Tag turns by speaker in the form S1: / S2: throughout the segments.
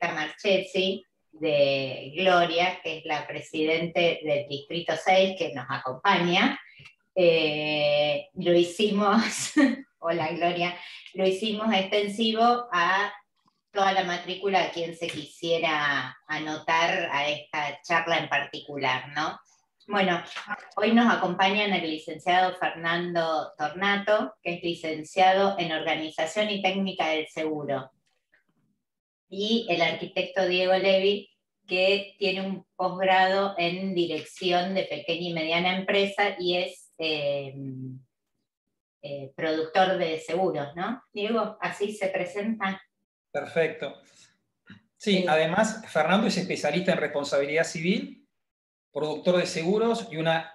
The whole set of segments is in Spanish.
S1: Marchesi de Gloria, que es la presidente del Distrito 6, que nos acompaña. Eh, lo hicimos, hola Gloria, lo hicimos extensivo a toda la matrícula a quien se quisiera anotar a esta charla en particular, ¿no? Bueno, hoy nos acompañan el licenciado Fernando Tornato, que es licenciado en Organización y Técnica del Seguro, y el arquitecto Diego Levi, que tiene un posgrado en Dirección de Pequeña y Mediana Empresa y es eh, eh, productor de seguros, ¿no? Diego, así se presenta.
S2: Perfecto. Sí, además, Fernando es especialista en responsabilidad civil, productor de seguros y una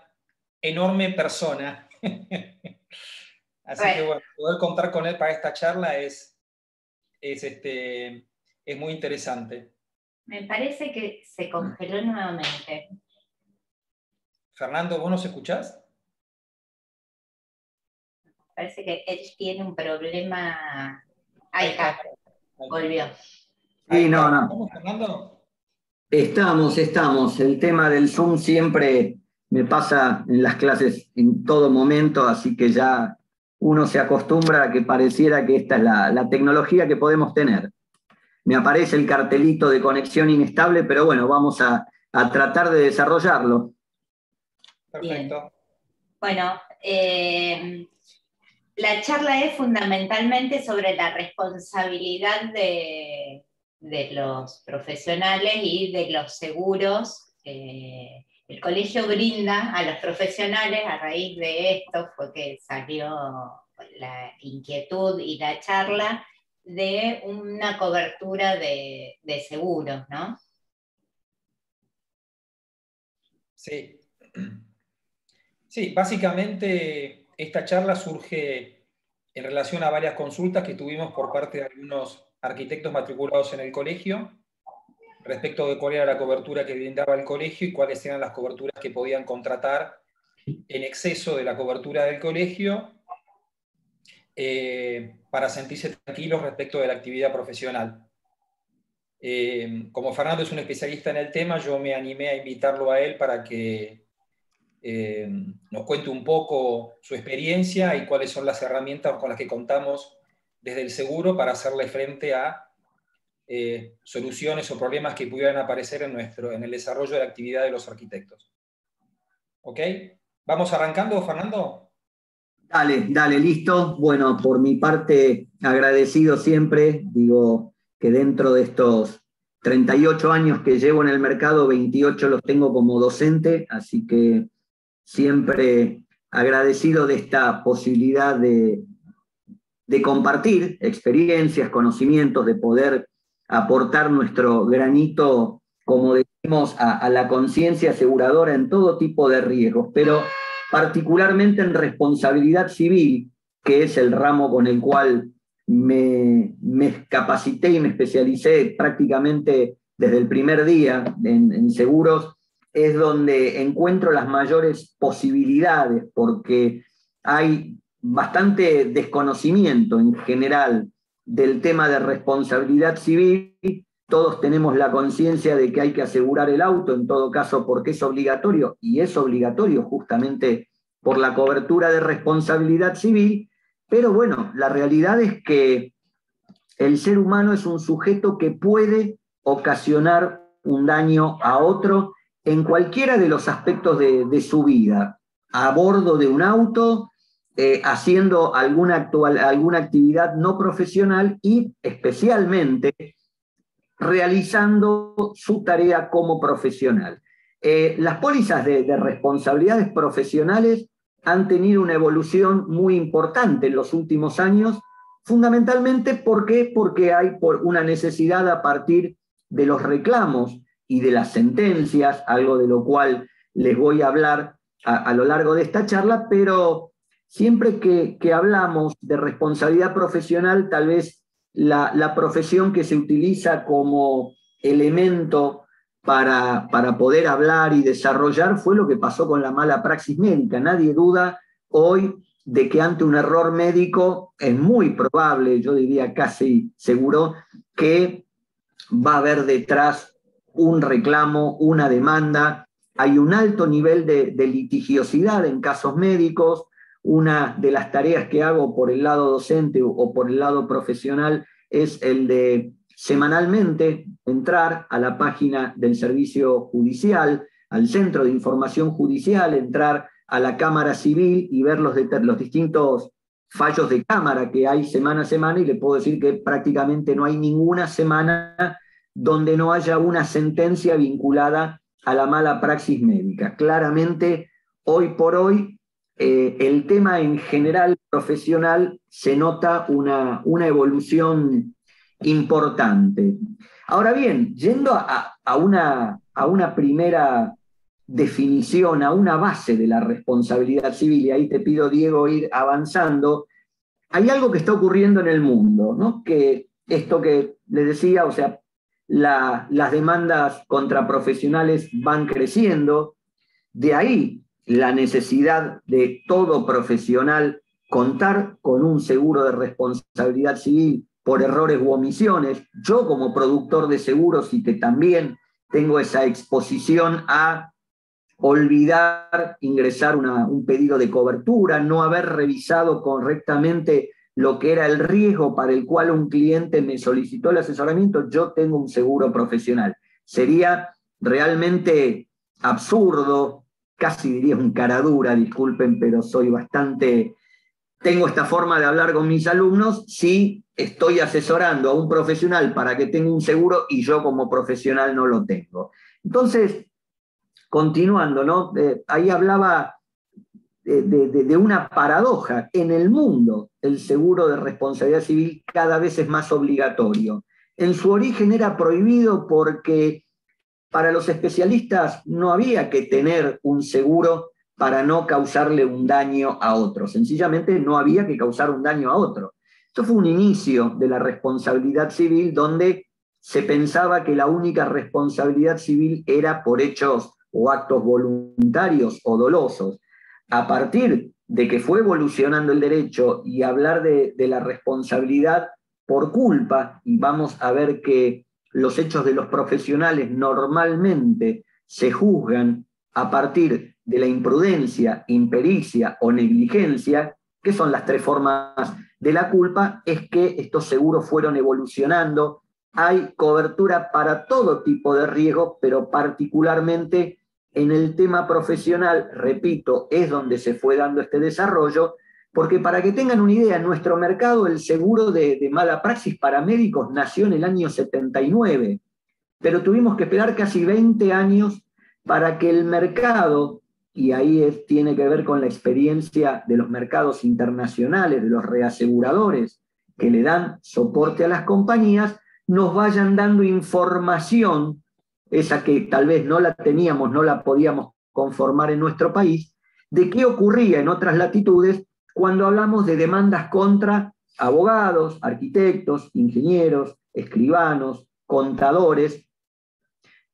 S2: enorme persona. Así que bueno, poder contar con él para esta charla es, es, este, es muy interesante.
S1: Me parece que se congeló nuevamente.
S2: Fernando, ¿vos nos escuchás?
S1: Parece que él tiene un problema. Ahí está. Volvió.
S3: Sí, no, no. Estamos, estamos. El tema del Zoom siempre me pasa en las clases en todo momento, así que ya uno se acostumbra a que pareciera que esta es la, tecnología que podemos tener. Me aparece el cartelito de conexión inestable, pero bueno, vamos a, tratar de desarrollarlo.
S1: Perfecto. Bueno, eh, la charla es fundamentalmente sobre la responsabilidad de, los profesionales y de los seguros. Eh, el colegio brinda a los profesionales, a raíz de esto fue que salió la inquietud y la charla de una cobertura de, de seguros, ¿no?
S2: Sí. Sí, básicamente esta charla surge en relación a varias consultas que tuvimos por parte de algunos arquitectos matriculados en el colegio respecto de cuál era la cobertura que brindaba el colegio y cuáles eran las coberturas que podían contratar en exceso de la cobertura del colegio eh, para sentirse tranquilos respecto de la actividad profesional. Eh, como Fernando es un especialista en el tema, yo me animé a invitarlo a él para que eh, nos cuente un poco su experiencia y cuáles son las herramientas con las que contamos desde el seguro para hacerle frente a eh, soluciones o problemas que pudieran aparecer en, nuestro, en el desarrollo de la actividad de los arquitectos. ¿Ok? ¿Vamos arrancando, Fernando?
S3: Dale, dale, listo. Bueno, por mi parte, agradecido siempre, digo que dentro de estos 38 años que llevo en el mercado, 28 los tengo como docente, así que siempre agradecido de esta posibilidad de, compartir experiencias, conocimientos, de poder aportar nuestro granito, como decimos, a, la conciencia aseguradora en todo tipo de riesgos, pero particularmente en responsabilidad civil, que es el ramo con el cual me, capacité y me especialicé prácticamente desde el primer día en seguros es donde encuentro las mayores posibilidades, porque hay bastante desconocimiento en general del tema de responsabilidad civil. Todos tenemos la conciencia de que hay que asegurar el auto, en todo caso, porque es obligatorio, y es obligatorio justamente por la cobertura de responsabilidad civil, pero bueno, la realidad es que el ser humano es un sujeto que puede ocasionar un daño a otro en cualquiera de los aspectos de, su vida, a bordo de un auto, eh, haciendo alguna, actual, alguna actividad no profesional y especialmente realizando su tarea como profesional. Eh, las pólizas de, de, responsabilidades profesionales han tenido una evolución muy importante en los últimos años, fundamentalmente porque, porque hay por una necesidad a partir de los reclamos y de las sentencias, algo de lo cual les voy a hablar a, lo largo de esta charla, pero siempre que, hablamos de responsabilidad profesional, tal vez la, profesión que se utiliza como elemento para, para, poder hablar y desarrollar fue lo que pasó con la mala praxis médica. Nadie duda hoy de que ante un error médico es muy probable, yo diría casi seguro, que va a haber detrás un reclamo, una demanda, hay un alto nivel de, litigiosidad en casos médicos, una de las tareas que hago por el lado docente o por el lado profesional es el de semanalmente entrar a la página del servicio judicial, al centro de información judicial, entrar a la Cámara Civil y ver los, distintos fallos de Cámara que hay semana a semana y le puedo decir que prácticamente no hay ninguna semana donde no haya una sentencia vinculada a la mala praxis médica. Claramente, hoy por hoy, eh, el tema en general profesional se nota una, una evolución importante. Ahora bien, yendo a, una, a una primera definición, a una base de la responsabilidad civil, y ahí te pido, Diego, ir avanzando, hay algo que está ocurriendo en el mundo, ¿no? Que esto que les decía, o sea, las demandas contra profesionales van creciendo, de ahí la necesidad de todo profesional contar con un seguro de responsabilidad civil por errores u omisiones. Yo como productor de seguros y que también tengo esa exposición a olvidar ingresar un pedido de cobertura, no haber revisado correctamente lo que era el riesgo para el cual un cliente me solicitó el asesoramiento, yo tengo un seguro profesional. Sería realmente absurdo, casi diría un caradura, disculpen, pero soy bastante tengo esta forma de hablar con mis alumnos si estoy asesorando a un profesional para que tenga un seguro y yo como profesional no lo tengo. Entonces, continuando, ¿no? Eh, ahí hablaba de, de, una paradoja. En el mundo, el seguro de responsabilidad civil cada vez es más obligatorio. En su origen era prohibido porque para los especialistas no había que tener un seguro para no causarle un daño a otro. Sencillamente no había que causar un daño a otro. Esto fue un inicio de la responsabilidad civil donde se pensaba que la única responsabilidad civil era por hechos o actos voluntarios o dolosos. A partir de que fue evolucionando el derecho y hablar de, de la responsabilidad por culpa, y vamos a ver que los hechos de los profesionales normalmente se juzgan a partir de la imprudencia, impericia o negligencia, que son las tres formas de la culpa, es que estos seguros fueron evolucionando. Hay cobertura para todo tipo de riesgos, pero particularmente en el tema profesional, repito, es donde se fue dando este desarrollo, porque para que tengan una idea, en nuestro mercado el seguro de, de mala praxis para médicos nació en el año 79, pero tuvimos que esperar casi 20 años para que el mercado, y ahí tiene que ver con la experiencia de los mercados internacionales, de los reaseguradores que le dan soporte a las compañías, nos vayan dando información, esa que tal vez no la teníamos, no la podíamos conformar en nuestro país, de qué ocurría en otras latitudes cuando hablamos de demandas contra abogados, arquitectos, ingenieros, escribanos, contadores,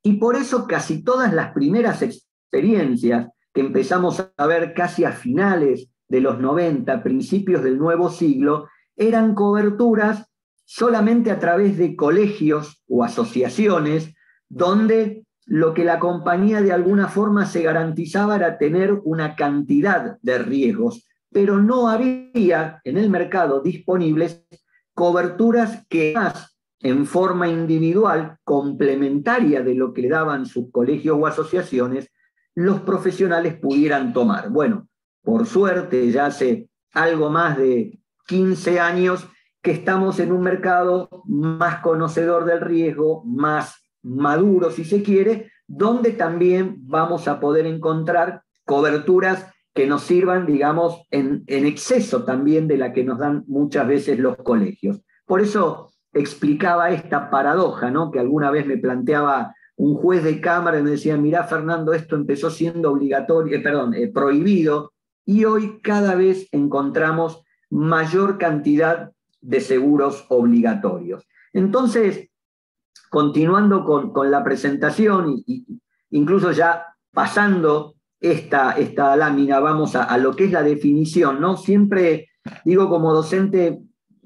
S3: y por eso casi todas las primeras experiencias que empezamos a ver casi a finales de los 90, principios del nuevo siglo, eran coberturas solamente a través de colegios o asociaciones donde lo que la compañía de alguna forma se garantizaba era tener una cantidad de riesgos, pero no había en el mercado disponibles coberturas que más en forma individual, complementaria de lo que daban sus colegios o asociaciones, los profesionales pudieran tomar. Bueno, por suerte, ya hace algo más de 15 años que estamos en un mercado más conocedor del riesgo, más maduro si se quiere, donde también vamos a poder encontrar coberturas que nos sirvan, digamos, en, en exceso también de la que nos dan muchas veces los colegios. Por eso explicaba esta paradoja, ¿no? que alguna vez me planteaba un juez de cámara y me decía, mirá Fernando, esto empezó siendo obligatorio, eh, perdón, eh, prohibido, y hoy cada vez encontramos mayor cantidad de seguros obligatorios. Entonces, continuando con, la presentación, y, incluso ya pasando esta, esta lámina, vamos a, a, lo que es la definición, ¿no? Siempre digo como docente,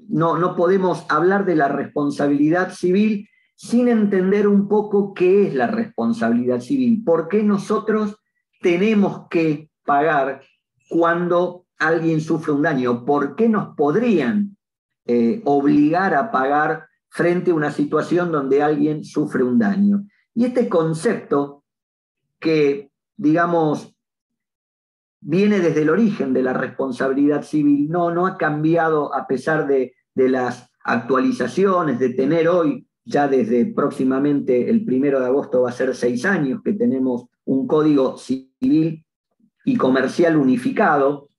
S3: no, no podemos hablar de la responsabilidad civil sin entender un poco qué es la responsabilidad civil, por qué nosotros tenemos que pagar cuando alguien sufre un daño, por qué nos podrían eh, obligar a pagar frente a una situación donde alguien sufre un daño. Y este concepto que, digamos, viene desde el origen de la responsabilidad civil, no, no ha cambiado a pesar de, de las actualizaciones, de tener hoy, ya desde próximamente el primero de agosto va a ser seis años que tenemos un código civil y comercial unificado,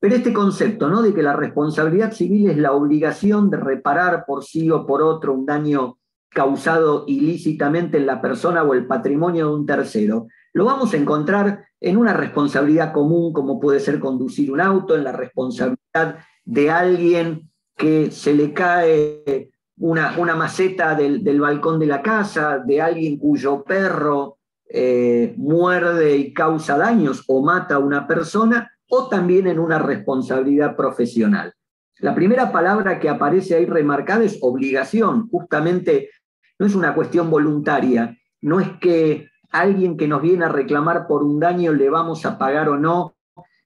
S3: pero este concepto, ¿no? De que la responsabilidad civil es la obligación de reparar por sí o por otro un daño causado ilícitamente en la persona o el patrimonio de un tercero, lo vamos a encontrar en una responsabilidad común, como puede ser conducir un auto, en la responsabilidad de alguien que se le cae una, una maceta del, balcón de la casa, de alguien cuyo perro eh, muerde y causa daños o mata a una persona, o también en una responsabilidad profesional. La primera palabra que aparece ahí remarcada es obligación, justamente no es una cuestión voluntaria, no es que alguien que nos viene a reclamar por un daño le vamos a pagar o no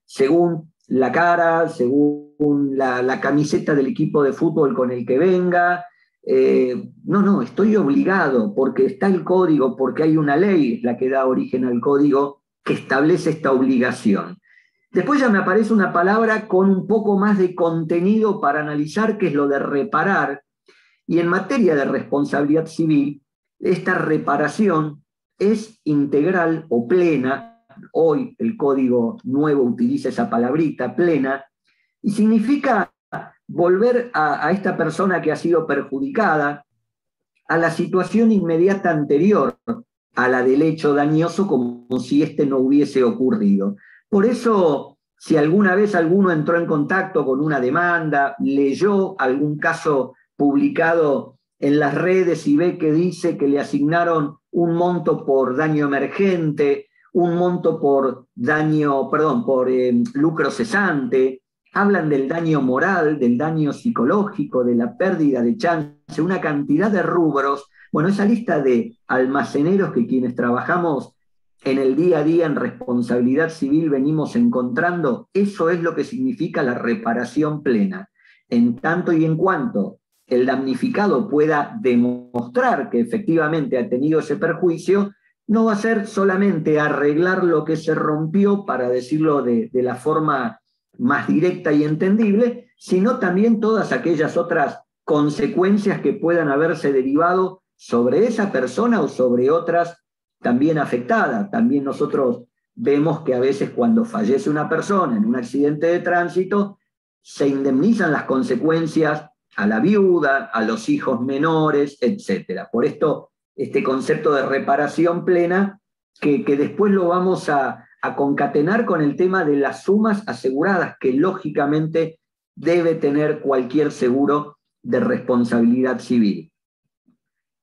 S3: según la cara, según la, camiseta del equipo de fútbol con el que venga. Eh, no, no, estoy obligado porque está el código, porque hay una ley, la que da origen al código, que establece esta obligación. Después ya me aparece una palabra con un poco más de contenido para analizar, que es lo de reparar. Y en materia de responsabilidad civil, esta reparación es integral o plena. Hoy el código nuevo utiliza esa palabrita, plena, y significa volver a, esta persona que ha sido perjudicada a la situación inmediata anterior a la del hecho dañoso como si éste no hubiese ocurrido. Por eso, si alguna vez alguno entró en contacto con una demanda, leyó algún caso publicado en las redes y ve que dice que le asignaron un monto por daño emergente, un monto por daño, perdón, por eh, lucro cesante, hablan del daño moral, del daño psicológico, de la pérdida de chance, una cantidad de rubros. Bueno, esa lista de almaceneros que quienes trabajamos en el día a día en responsabilidad civil venimos encontrando, eso es lo que significa la reparación plena. En tanto y en cuanto el damnificado pueda demostrar que efectivamente ha tenido ese perjuicio, no va a ser solamente arreglar lo que se rompió, para decirlo de, la forma más directa y entendible, sino también todas aquellas otras consecuencias que puedan haberse derivado sobre esa persona o sobre otras también afectada. También nosotros vemos que a veces cuando fallece una persona en un accidente de tránsito, se indemnizan las consecuencias a la viuda, a los hijos menores, etc. Por esto, este concepto de reparación plena, que, después lo vamos a, a concatenar con el tema de las sumas aseguradas, que lógicamente debe tener cualquier seguro de responsabilidad civil.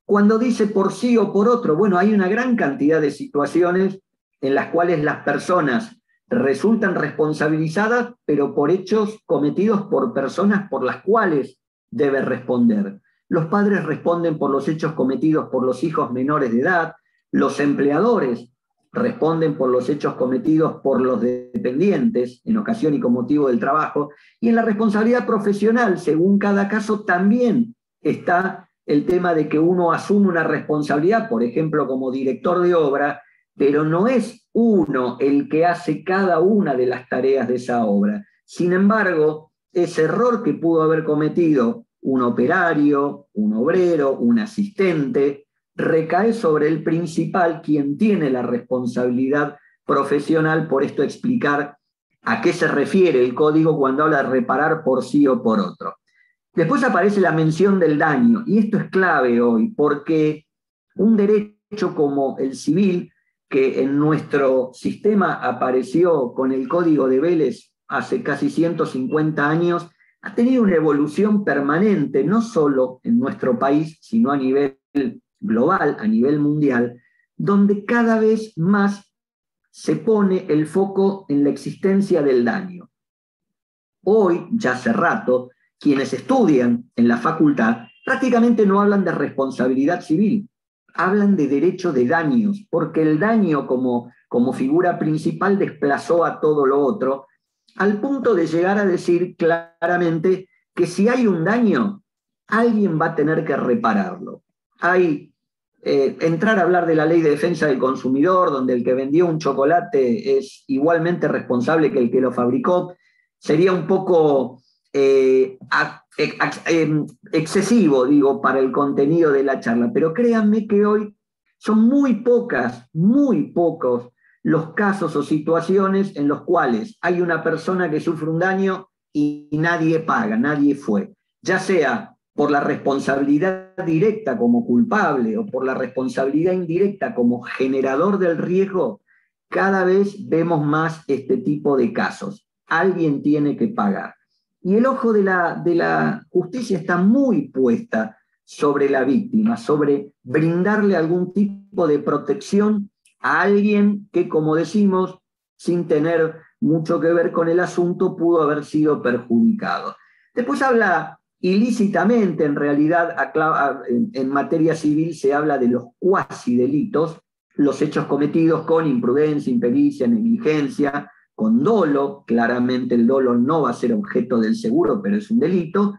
S3: Cuando dice por sí o por otro, bueno, hay una gran cantidad de situaciones en las cuales las personas resultan responsabilizadas, pero por hechos cometidos por personas por las cuales debe responder. Los padres responden por los hechos cometidos por los hijos menores de edad, los empleadores responden por los hechos cometidos por los dependientes, en ocasión y con motivo del trabajo, y en la responsabilidad profesional, según cada caso, también está el tema de que uno asume una responsabilidad, por ejemplo, como director de obra, pero no es uno el que hace cada una de las tareas de esa obra. Sin embargo, ese error que pudo haber cometido un operario, un obrero, un asistente, recae sobre el principal, quien tiene la responsabilidad profesional, por esto explicar a qué se refiere el código cuando habla de reparar por sí o por otro. Después aparece la mención del daño, y esto es clave hoy, porque un derecho como el civil, que en nuestro sistema apareció con el Código de Vélez hace casi 150 años, ha tenido una evolución permanente, no solo en nuestro país, sino a nivel global, a nivel mundial, donde cada vez más se pone el foco en la existencia del daño. Hoy, ya hace rato, quienes estudian en la facultad prácticamente no hablan de responsabilidad civil, hablan de derecho de daños, porque el daño como, como figura principal desplazó a todo lo otro, al punto de llegar a decir claramente que si hay un daño, alguien va a tener que repararlo. Hay eh, entrar a hablar de la ley de defensa del consumidor, donde el que vendió un chocolate es igualmente responsable que el que lo fabricó, sería un poco eh, em, excesivo, digo, para el contenido de la charla. Pero créanme que hoy son muy pocas, muy pocos los casos o situaciones en los cuales hay una persona que sufre un daño y nadie paga, nadie fue. Ya sea por la responsabilidad directa como culpable o por la responsabilidad indirecta como generador del riesgo, cada vez vemos más este tipo de casos. Alguien tiene que pagar. Y el ojo de la, justicia está muy puesta sobre la víctima, sobre brindarle algún tipo de protección a alguien que, como decimos, sin tener mucho que ver con el asunto, pudo haber sido perjudicado. Después habla ilícitamente, en realidad en materia civil se habla de los cuasi delitos, los hechos cometidos con imprudencia, impericia, negligencia, con dolo, claramente el dolo no va a ser objeto del seguro, pero es un delito,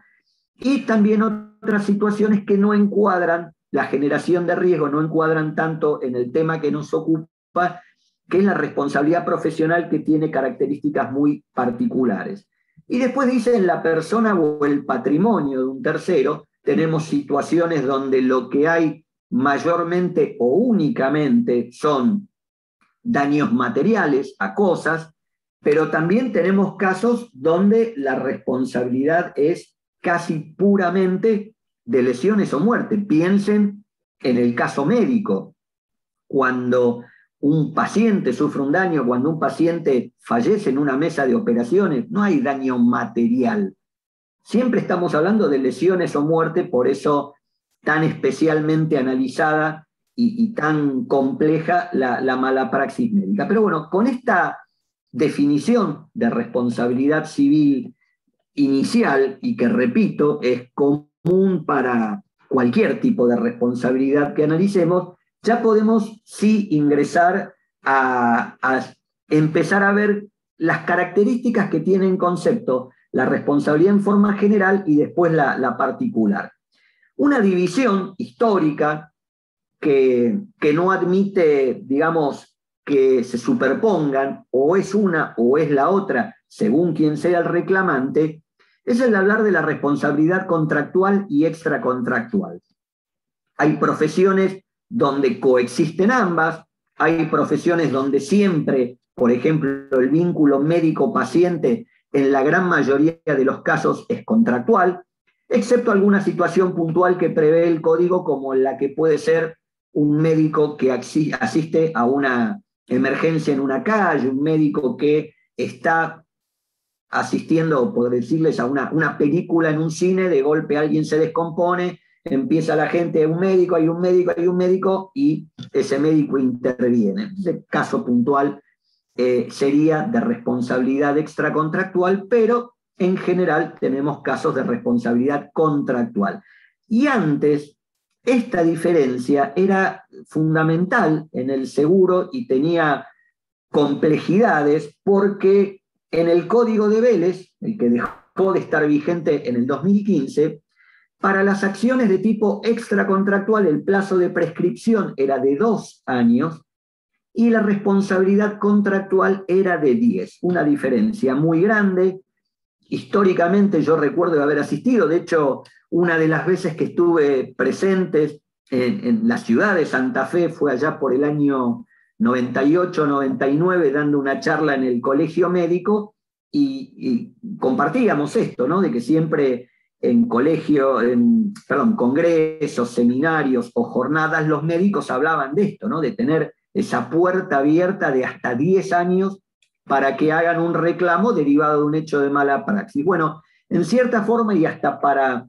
S3: y también otras situaciones que no encuadran la generación de riesgo, no encuadran tanto en el tema que nos ocupa, que es la responsabilidad profesional que tiene características muy particulares. Y después dicen la persona o el patrimonio de un tercero, tenemos situaciones donde lo que hay mayormente o únicamente son daños materiales a cosas, pero también tenemos casos donde la responsabilidad es casi puramente de lesiones o muerte. Piensen en el caso médico, cuando un paciente sufre un daño, cuando un paciente fallece en una mesa de operaciones, no hay daño material. Siempre estamos hablando de lesiones o muerte, por eso tan especialmente analizada y, tan compleja la, la mala praxis médica. Pero bueno, con esta definición de responsabilidad civil inicial y que repito es común para cualquier tipo de responsabilidad que analicemos, ya podemos sí ingresar a, empezar a ver las características que tiene en concepto la responsabilidad en forma general y después la, particular. Una división histórica que, que, no admite, digamos, que se superpongan, o es una o es la otra, según quien sea el reclamante, es el hablar de la responsabilidad contractual y extracontractual. Hay profesiones donde coexisten ambas, hay profesiones donde siempre, por ejemplo, el vínculo médico-paciente en la gran mayoría de los casos es contractual, excepto alguna situación puntual que prevé el código como la que puede ser un médico que asiste a una emergencia en una calle, un médico que está asistiendo, por decirles, a una, una película en un cine, de golpe alguien se descompone empieza la gente, un médico, hay un médico, hay un médico, y ese médico interviene. Ese caso puntual eh, sería de responsabilidad extracontractual, pero en general tenemos casos de responsabilidad contractual. Y antes, esta diferencia era fundamental en el seguro y tenía complejidades porque en el código de Vélez, el que dejó de estar vigente en el 2015, para las acciones de tipo extracontractual, el plazo de prescripción era de dos años y la responsabilidad contractual era de diez. Una diferencia muy grande. Históricamente yo recuerdo haber asistido, de hecho, una de las veces que estuve presente en, en la ciudad de Santa Fe fue allá por el año 98-99 dando una charla en el colegio médico y, compartíamos esto, ¿no? De que siempre en colegio, en, perdón, congresos, seminarios o jornadas, los médicos hablaban de esto, ¿no? de tener esa puerta abierta de hasta 10 años para que hagan un reclamo derivado de un hecho de mala praxis. Bueno, en cierta forma y hasta para,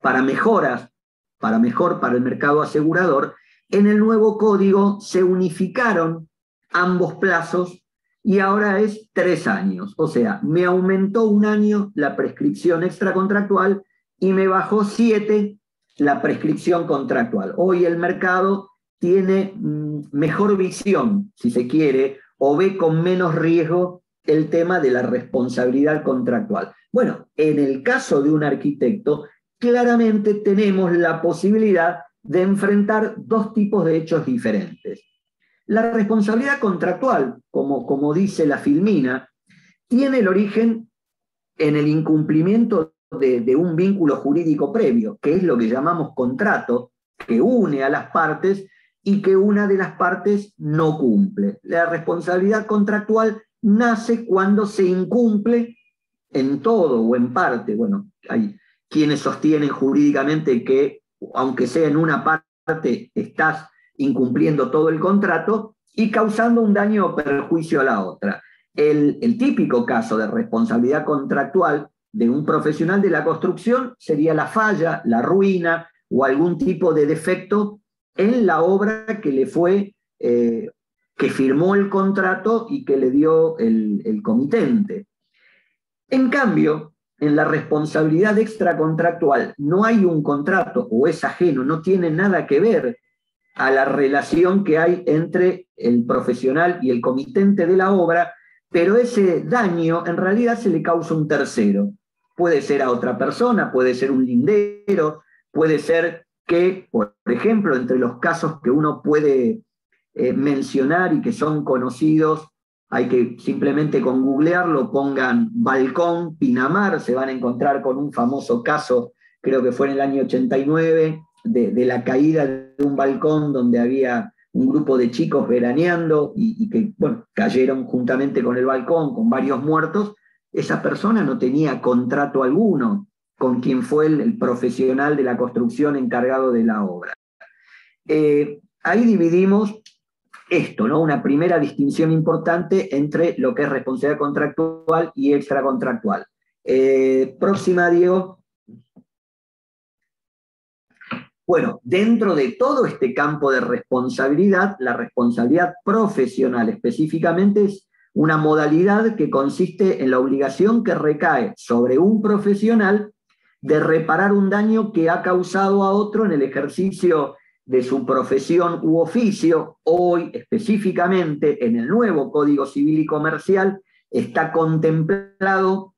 S3: para mejoras, para mejor para el mercado asegurador, en el nuevo código se unificaron ambos plazos y ahora es tres años. O sea, me aumentó un año la prescripción extracontractual y me bajó 7 la prescripción contractual. Hoy el mercado tiene mm, mejor visión, si se quiere, o ve con menos riesgo el tema de la responsabilidad contractual. Bueno, en el caso de un arquitecto, claramente tenemos la posibilidad de enfrentar dos tipos de hechos diferentes. La responsabilidad contractual, como, como dice la Filmina, tiene el origen en el incumplimiento de, de, un vínculo jurídico previo, que es lo que llamamos contrato, que une a las partes y que una de las partes no cumple. La responsabilidad contractual nace cuando se incumple en todo o en parte. Bueno, hay quienes sostienen jurídicamente que, aunque sea en una parte, estás incumpliendo todo el contrato y causando un daño o perjuicio a la otra. El, el típico caso de responsabilidad contractual de un profesional de la construcción sería la falla, la ruina o algún tipo de defecto en la obra que le fue, eh, que firmó el contrato y que le dio el, el comitente. En cambio, en la responsabilidad extracontractual no hay un contrato o es ajeno, no tiene nada que ver a la relación que hay entre el profesional y el comitente de la obra, pero ese daño en realidad se le causa un tercero. Puede ser a otra persona, puede ser un lindero, puede ser que, por ejemplo, entre los casos que uno puede eh, mencionar y que son conocidos, hay que simplemente con googlearlo pongan balcón Pinamar, se van a encontrar con un famoso caso, creo que fue en el año 89, de, la caída de un balcón donde había un grupo de chicos veraneando y, y, que bueno, cayeron juntamente con el balcón, con varios muertos, esa persona no tenía contrato alguno, con quien fue el, profesional de la construcción encargado de la obra. Eh, ahí dividimos esto, ¿no? Una primera distinción importante entre lo que es responsabilidad contractual y extracontractual. Eh, próxima, Diego. Bueno, dentro de todo este campo de responsabilidad, la responsabilidad profesional específicamente es una modalidad que consiste en la obligación que recae sobre un profesional de reparar un daño que ha causado a otro en el ejercicio de su profesión u oficio, hoy específicamente en el nuevo Código Civil y Comercial, está contemplado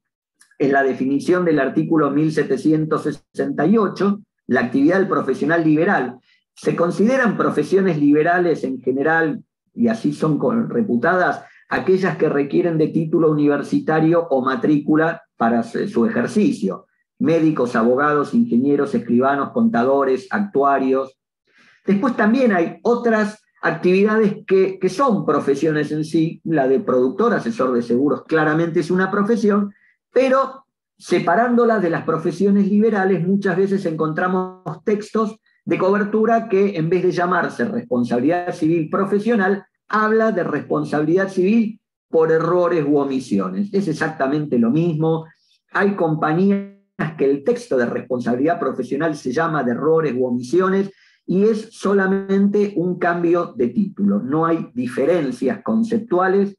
S3: en la definición del artículo 1768, la actividad del profesional liberal. Se consideran profesiones liberales en general, y así son reputadas, aquellas que requieren de título universitario o matrícula para su ejercicio médicos, abogados, ingenieros, escribanos, contadores, actuarios. Después también hay otras actividades que, son profesiones en sí, la de productor, asesor de seguros, claramente es una profesión, pero separándolas de las profesiones liberales, muchas veces encontramos textos de cobertura que en vez de llamarse responsabilidad civil profesional, habla de responsabilidad civil por errores u omisiones. Es exactamente lo mismo. Hay compañías que el texto de responsabilidad profesional se llama de errores u omisiones y es solamente un cambio de título. No hay diferencias conceptuales,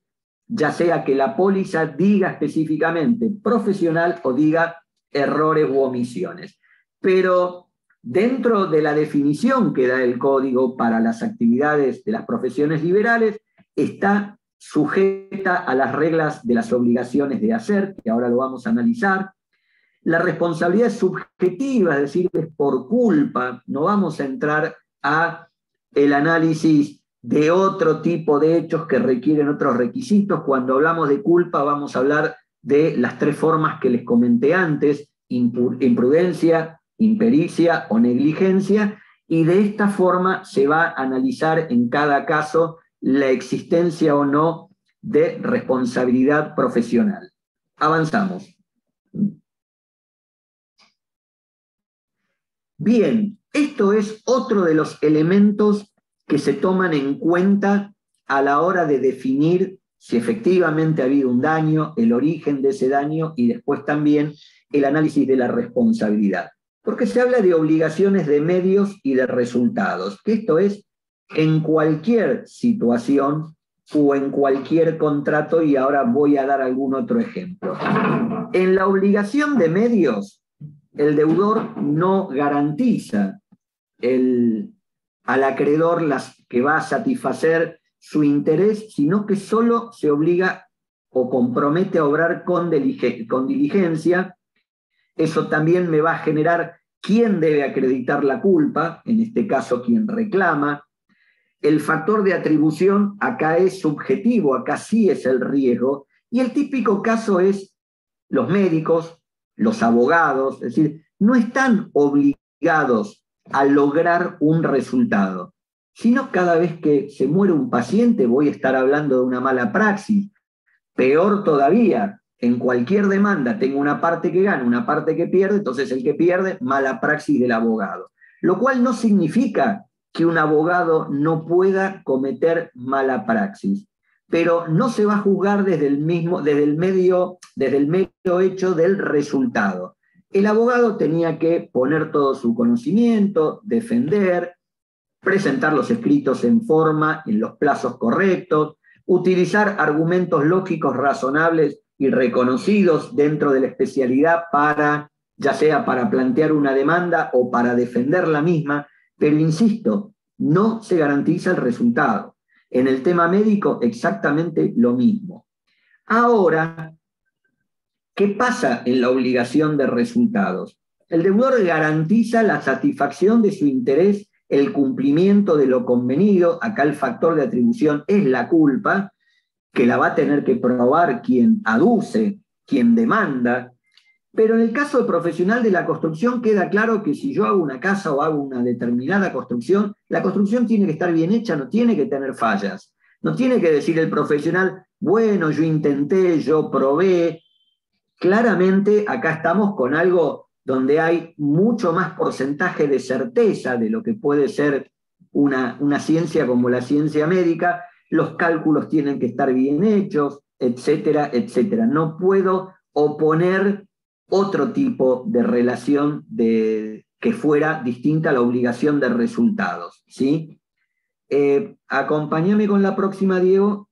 S3: ya sea que la póliza diga específicamente profesional o diga errores u omisiones. Pero dentro de la definición que da el código para las actividades de las profesiones liberales, está sujeta a las reglas de las obligaciones de hacer, que ahora lo vamos a analizar, la responsabilidad es subjetiva, es decir, es por culpa. No vamos a entrar a el análisis de otro tipo de hechos que requieren otros requisitos. Cuando hablamos de culpa vamos a hablar de las tres formas que les comenté antes, imprudencia, impericia o negligencia, y de esta forma se va a analizar en cada caso la existencia o no de responsabilidad profesional. Avanzamos. Bien, esto es otro de los elementos que se toman en cuenta a la hora de definir si efectivamente ha habido un daño, el origen de ese daño y después también el análisis de la responsabilidad. Porque se habla de obligaciones de medios y de resultados, que esto es en cualquier situación o en cualquier contrato, y ahora voy a dar algún otro ejemplo. En la obligación de medios, el deudor no garantiza al acreedor las, que va a satisfacer su interés, sino que solo se obliga o compromete a obrar con, con diligencia. Eso también me va a generar quién debe acreditar la culpa, en este caso quien reclama. El factor de atribución acá es subjetivo, acá sí es el riesgo. Y el típico caso es los médicos, los abogados, es decir, no están obligados a lograr un resultado, sino cada vez que se muere un paciente voy a estar hablando de una mala praxis. Peor todavía, en cualquier demanda tengo una parte que gana, una parte que pierde, entonces el que pierde, mala praxis del abogado. Lo cual no significa que un abogado no pueda cometer mala praxis, pero no se va a juzgar desde el mismo, desde el medio, desde el hecho del resultado. El abogado tenía que poner todo su conocimiento, defender, presentar los escritos en forma, en los plazos correctos, utilizar argumentos lógicos razonables y reconocidos dentro de la especialidad para, ya sea para plantear una demanda o para defender la misma, pero insisto, no se garantiza el resultado. En el tema médico, exactamente lo mismo. Ahora, ¿qué pasa en la obligación de resultados? El deudor garantiza la satisfacción de su interés, el cumplimiento de lo convenido, acá el factor de atribución es la culpa, que la va a tener que probar quien aduce, quien demanda, pero en el caso del profesional de la construcción queda claro que si yo hago una casa o hago una determinada construcción, la construcción tiene que estar bien hecha, no tiene que tener fallas. No tiene que decir el profesional, bueno, yo intenté, yo probé. Claramente acá estamos con algo donde hay mucho más porcentaje de certeza de lo que puede ser una, una ciencia como la ciencia médica. Los cálculos tienen que estar bien hechos, etcétera, etcétera. No puedo oponer otro tipo de relación de, que fuera distinta a la obligación de resultados. ¿sí? Eh, acompáñame con la próxima, Diego.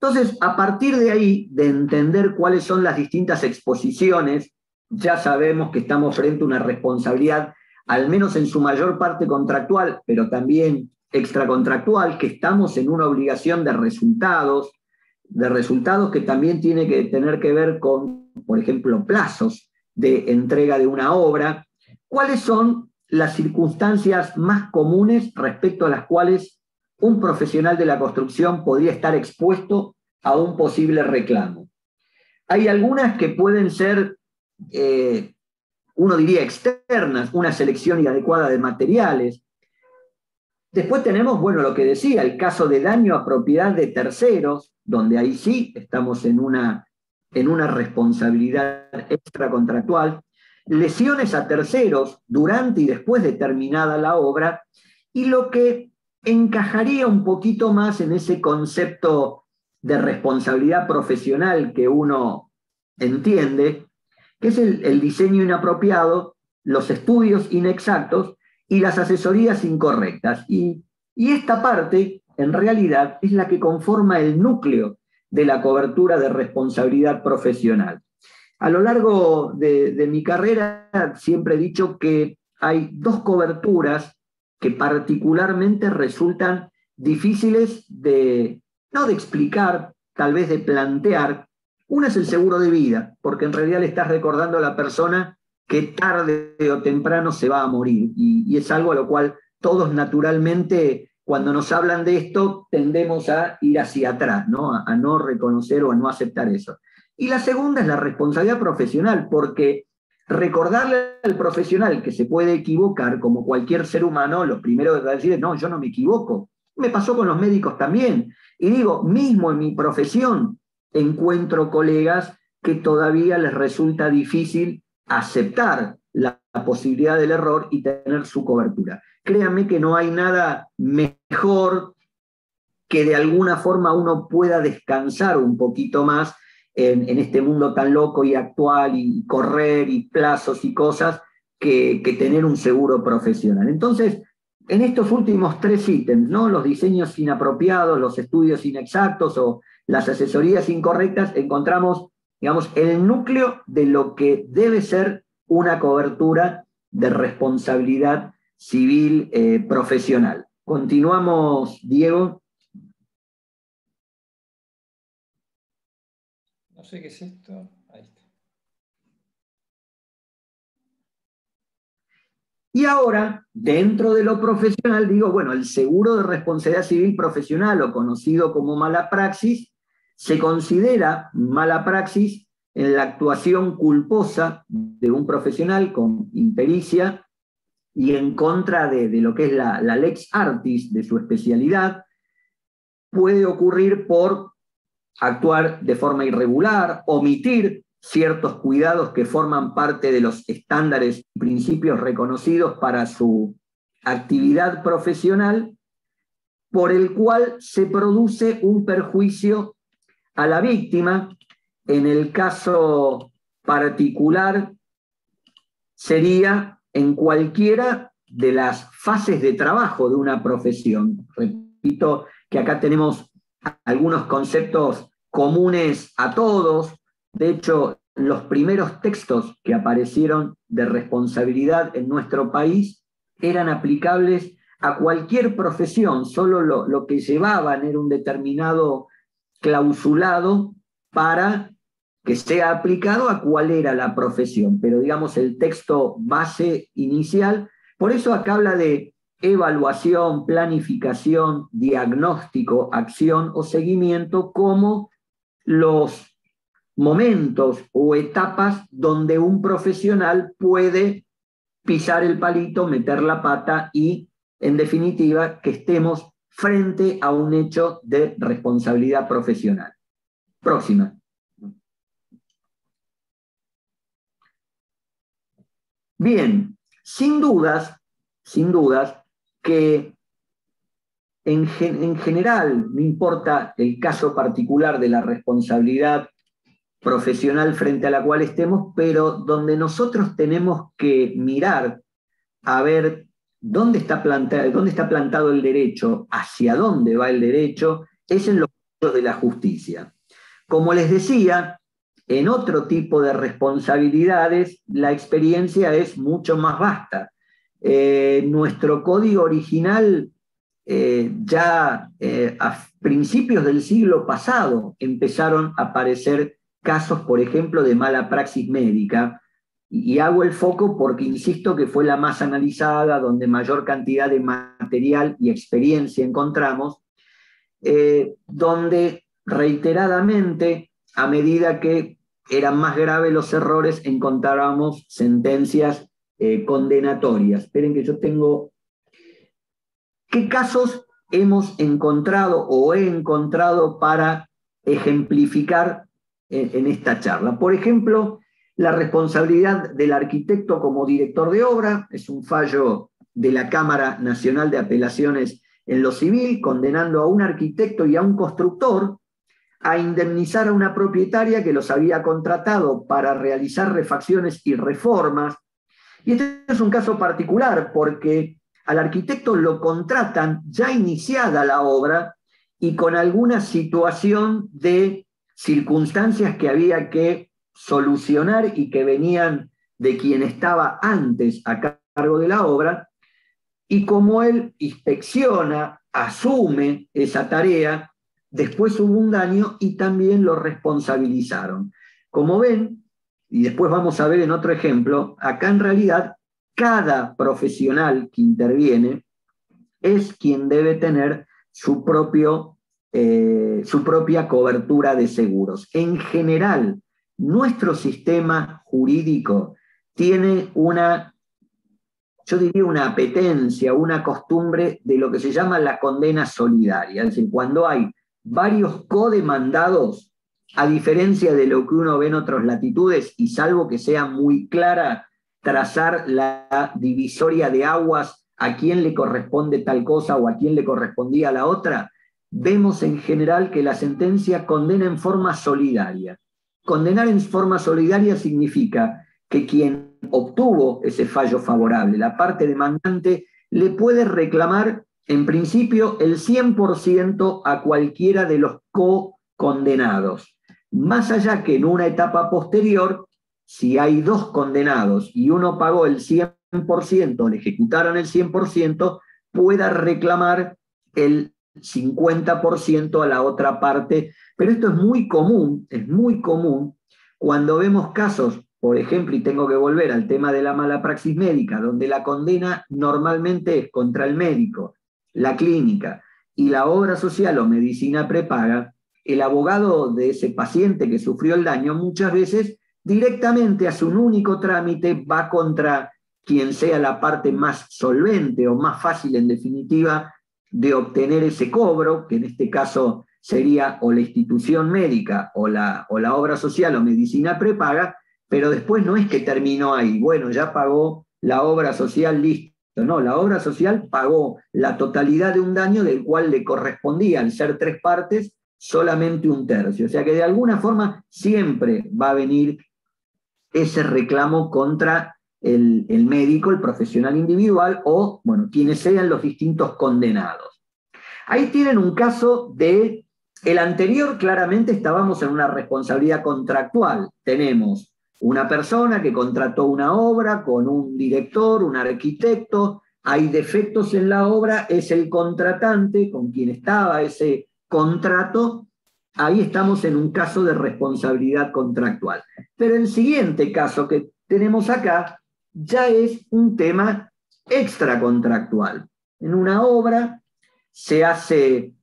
S3: Entonces, a partir de ahí, de entender cuáles son las distintas exposiciones, ya sabemos que estamos frente a una responsabilidad, al menos en su mayor parte contractual, pero también extracontractual, que estamos en una obligación de resultados, de resultados que también tiene que tener que ver con, por ejemplo, plazos de entrega de una obra. ¿Cuáles son las circunstancias más comunes respecto a las cuales un profesional de la construcción podría estar expuesto a un posible reclamo? Hay algunas que pueden ser, eh, uno diría, externas, una selección inadecuada de materiales. Después tenemos, bueno, lo que decía, el caso de daño a propiedad de terceros, donde ahí sí estamos en una, en una responsabilidad extracontractual, lesiones a terceros durante y después de terminada la obra, y lo que encajaría un poquito más en ese concepto de responsabilidad profesional que uno entiende, que es el, diseño inapropiado, los estudios inexactos y las asesorías incorrectas. Y, y esta parte en realidad es la que conforma el núcleo de la cobertura de responsabilidad profesional. A lo largo de, mi carrera siempre he dicho que hay dos coberturas que particularmente resultan difíciles de, no de explicar, tal vez de plantear. Una es el seguro de vida, porque en realidad le estás recordando a la persona que tarde o temprano se va a morir, y, y es algo a lo cual todos naturalmente cuando nos hablan de esto, tendemos a ir hacia atrás, ¿no? A, no reconocer o a no aceptar eso. Y la segunda es la responsabilidad profesional, porque recordarle al profesional que se puede equivocar, como cualquier ser humano, lo primero que va a decir es, no, yo no me equivoco. Me pasó con los médicos también. Y digo, mismo en mi profesión encuentro colegas que todavía les resulta difícil aceptar la posibilidad del error y tener su cobertura créanme que no hay nada mejor que de alguna forma uno pueda descansar un poquito más en, este mundo tan loco y actual y correr y plazos y cosas que, tener un seguro profesional. Entonces, en estos últimos tres ítems, ¿no? los diseños inapropiados, los estudios inexactos o las asesorías incorrectas, encontramos digamos, el núcleo de lo que debe ser una cobertura de responsabilidad civil eh, profesional. Continuamos, Diego.
S2: No sé qué es esto. Ahí está.
S3: Y ahora, dentro de lo profesional, digo, bueno, el seguro de responsabilidad civil profesional, o conocido como mala praxis, se considera mala praxis en la actuación culposa de un profesional con impericia y en contra de, lo que es la, la, lex artis de su especialidad, puede ocurrir por actuar de forma irregular, omitir ciertos cuidados que forman parte de los estándares y principios reconocidos para su actividad profesional, por el cual se produce un perjuicio a la víctima. En el caso particular sería en cualquiera de las fases de trabajo de una profesión. Repito que acá tenemos algunos conceptos comunes a todos. De hecho, los primeros textos que aparecieron de responsabilidad en nuestro país eran aplicables a cualquier profesión, solo lo, lo que llevaban era un determinado clausulado para que sea aplicado a cuál era la profesión, pero digamos el texto base inicial, por eso acá habla de evaluación, planificación, diagnóstico, acción o seguimiento como los momentos o etapas donde un profesional puede pisar el palito, meter la pata y, en definitiva, que estemos frente a un hecho de responsabilidad profesional. Próxima. Bien, sin dudas, sin dudas, que en, en, general, no importa el caso particular de la responsabilidad profesional frente a la cual estemos, pero donde nosotros tenemos que mirar a ver dónde está, plantado, dónde está plantado el derecho, hacia dónde va el derecho, es en los de la justicia. Como les decía, en otro tipo de responsabilidades la experiencia es mucho más vasta. Eh, nuestro código original eh, ya eh, a principios del siglo pasado empezaron a aparecer casos, por ejemplo, de mala praxis médica, y, hago el foco porque insisto que fue la más analizada, donde mayor cantidad de material y experiencia encontramos, donde reiteradamente, a medida que eran más graves los errores, encontrábamos sentencias eh, condenatorias. Esperen que yo tengo... ¿Qué casos hemos encontrado o he encontrado para ejemplificar en, esta charla. Por ejemplo, la responsabilidad del arquitecto como director de obra es un fallo de la Cámara Nacional de Apelaciones en lo civil, condenando a un arquitecto y a un constructor a indemnizar a una propietaria que los había contratado para realizar refacciones y reformas. Y este es un caso particular porque al arquitecto lo contratan ya iniciada la obra y con alguna situación de circunstancias que había que solucionar y que venían de quien estaba antes a cargo de la obra, y como él inspecciona, asume esa tarea, después hubo un daño y también lo responsabilizaron. Como ven, y después vamos a ver en otro ejemplo, acá en realidad cada profesional que interviene es quien debe tener su propio eh, su propia cobertura de seguros. En general, nuestro sistema jurídico tiene una, yo diría una apetencia, una costumbre de lo que se llama la condena solidaria. Es decir, cuando hay varios codemandados, a diferencia de lo que uno ve en otras latitudes, y salvo que sea muy clara, trazar la divisoria de aguas a quién le corresponde tal cosa o a quién le correspondía la otra, vemos en general que la sentencia condena en forma solidaria. Condenar en forma solidaria significa que quien obtuvo ese fallo favorable, la parte demandante, le puede reclamar en principio el 100% a cualquiera de los co-condenados. Más allá que en una etapa posterior, si hay dos condenados y uno pagó el 100%, le ejecutaron el 100%, pueda reclamar el 50% a la otra parte. Pero esto es muy común, es muy común cuando vemos casos, por ejemplo, y tengo que volver al tema de la mala praxis médica, donde la condena normalmente es contra el médico, la clínica y la obra social o medicina prepaga, el abogado de ese paciente que sufrió el daño muchas veces directamente hace un único trámite, va contra quien sea la parte más solvente o más fácil en definitiva de obtener ese cobro, que en este caso sería o la institución médica o la, o la obra social o medicina prepaga, pero después no es que terminó ahí, bueno, ya pagó la obra social, listo. No, la obra social pagó la totalidad de un daño del cual le correspondía, al ser tres partes, solamente un tercio. O sea que de alguna forma siempre va a venir ese reclamo contra el, el médico, el profesional individual o, bueno, quienes sean los distintos condenados. Ahí tienen un caso de el anterior claramente estábamos en una responsabilidad contractual. Tenemos una persona que contrató una obra con un director, un arquitecto, hay defectos en la obra, es el contratante con quien estaba ese contrato, ahí estamos en un caso de responsabilidad contractual. Pero el siguiente caso que tenemos acá ya es un tema extracontractual. En una obra se hace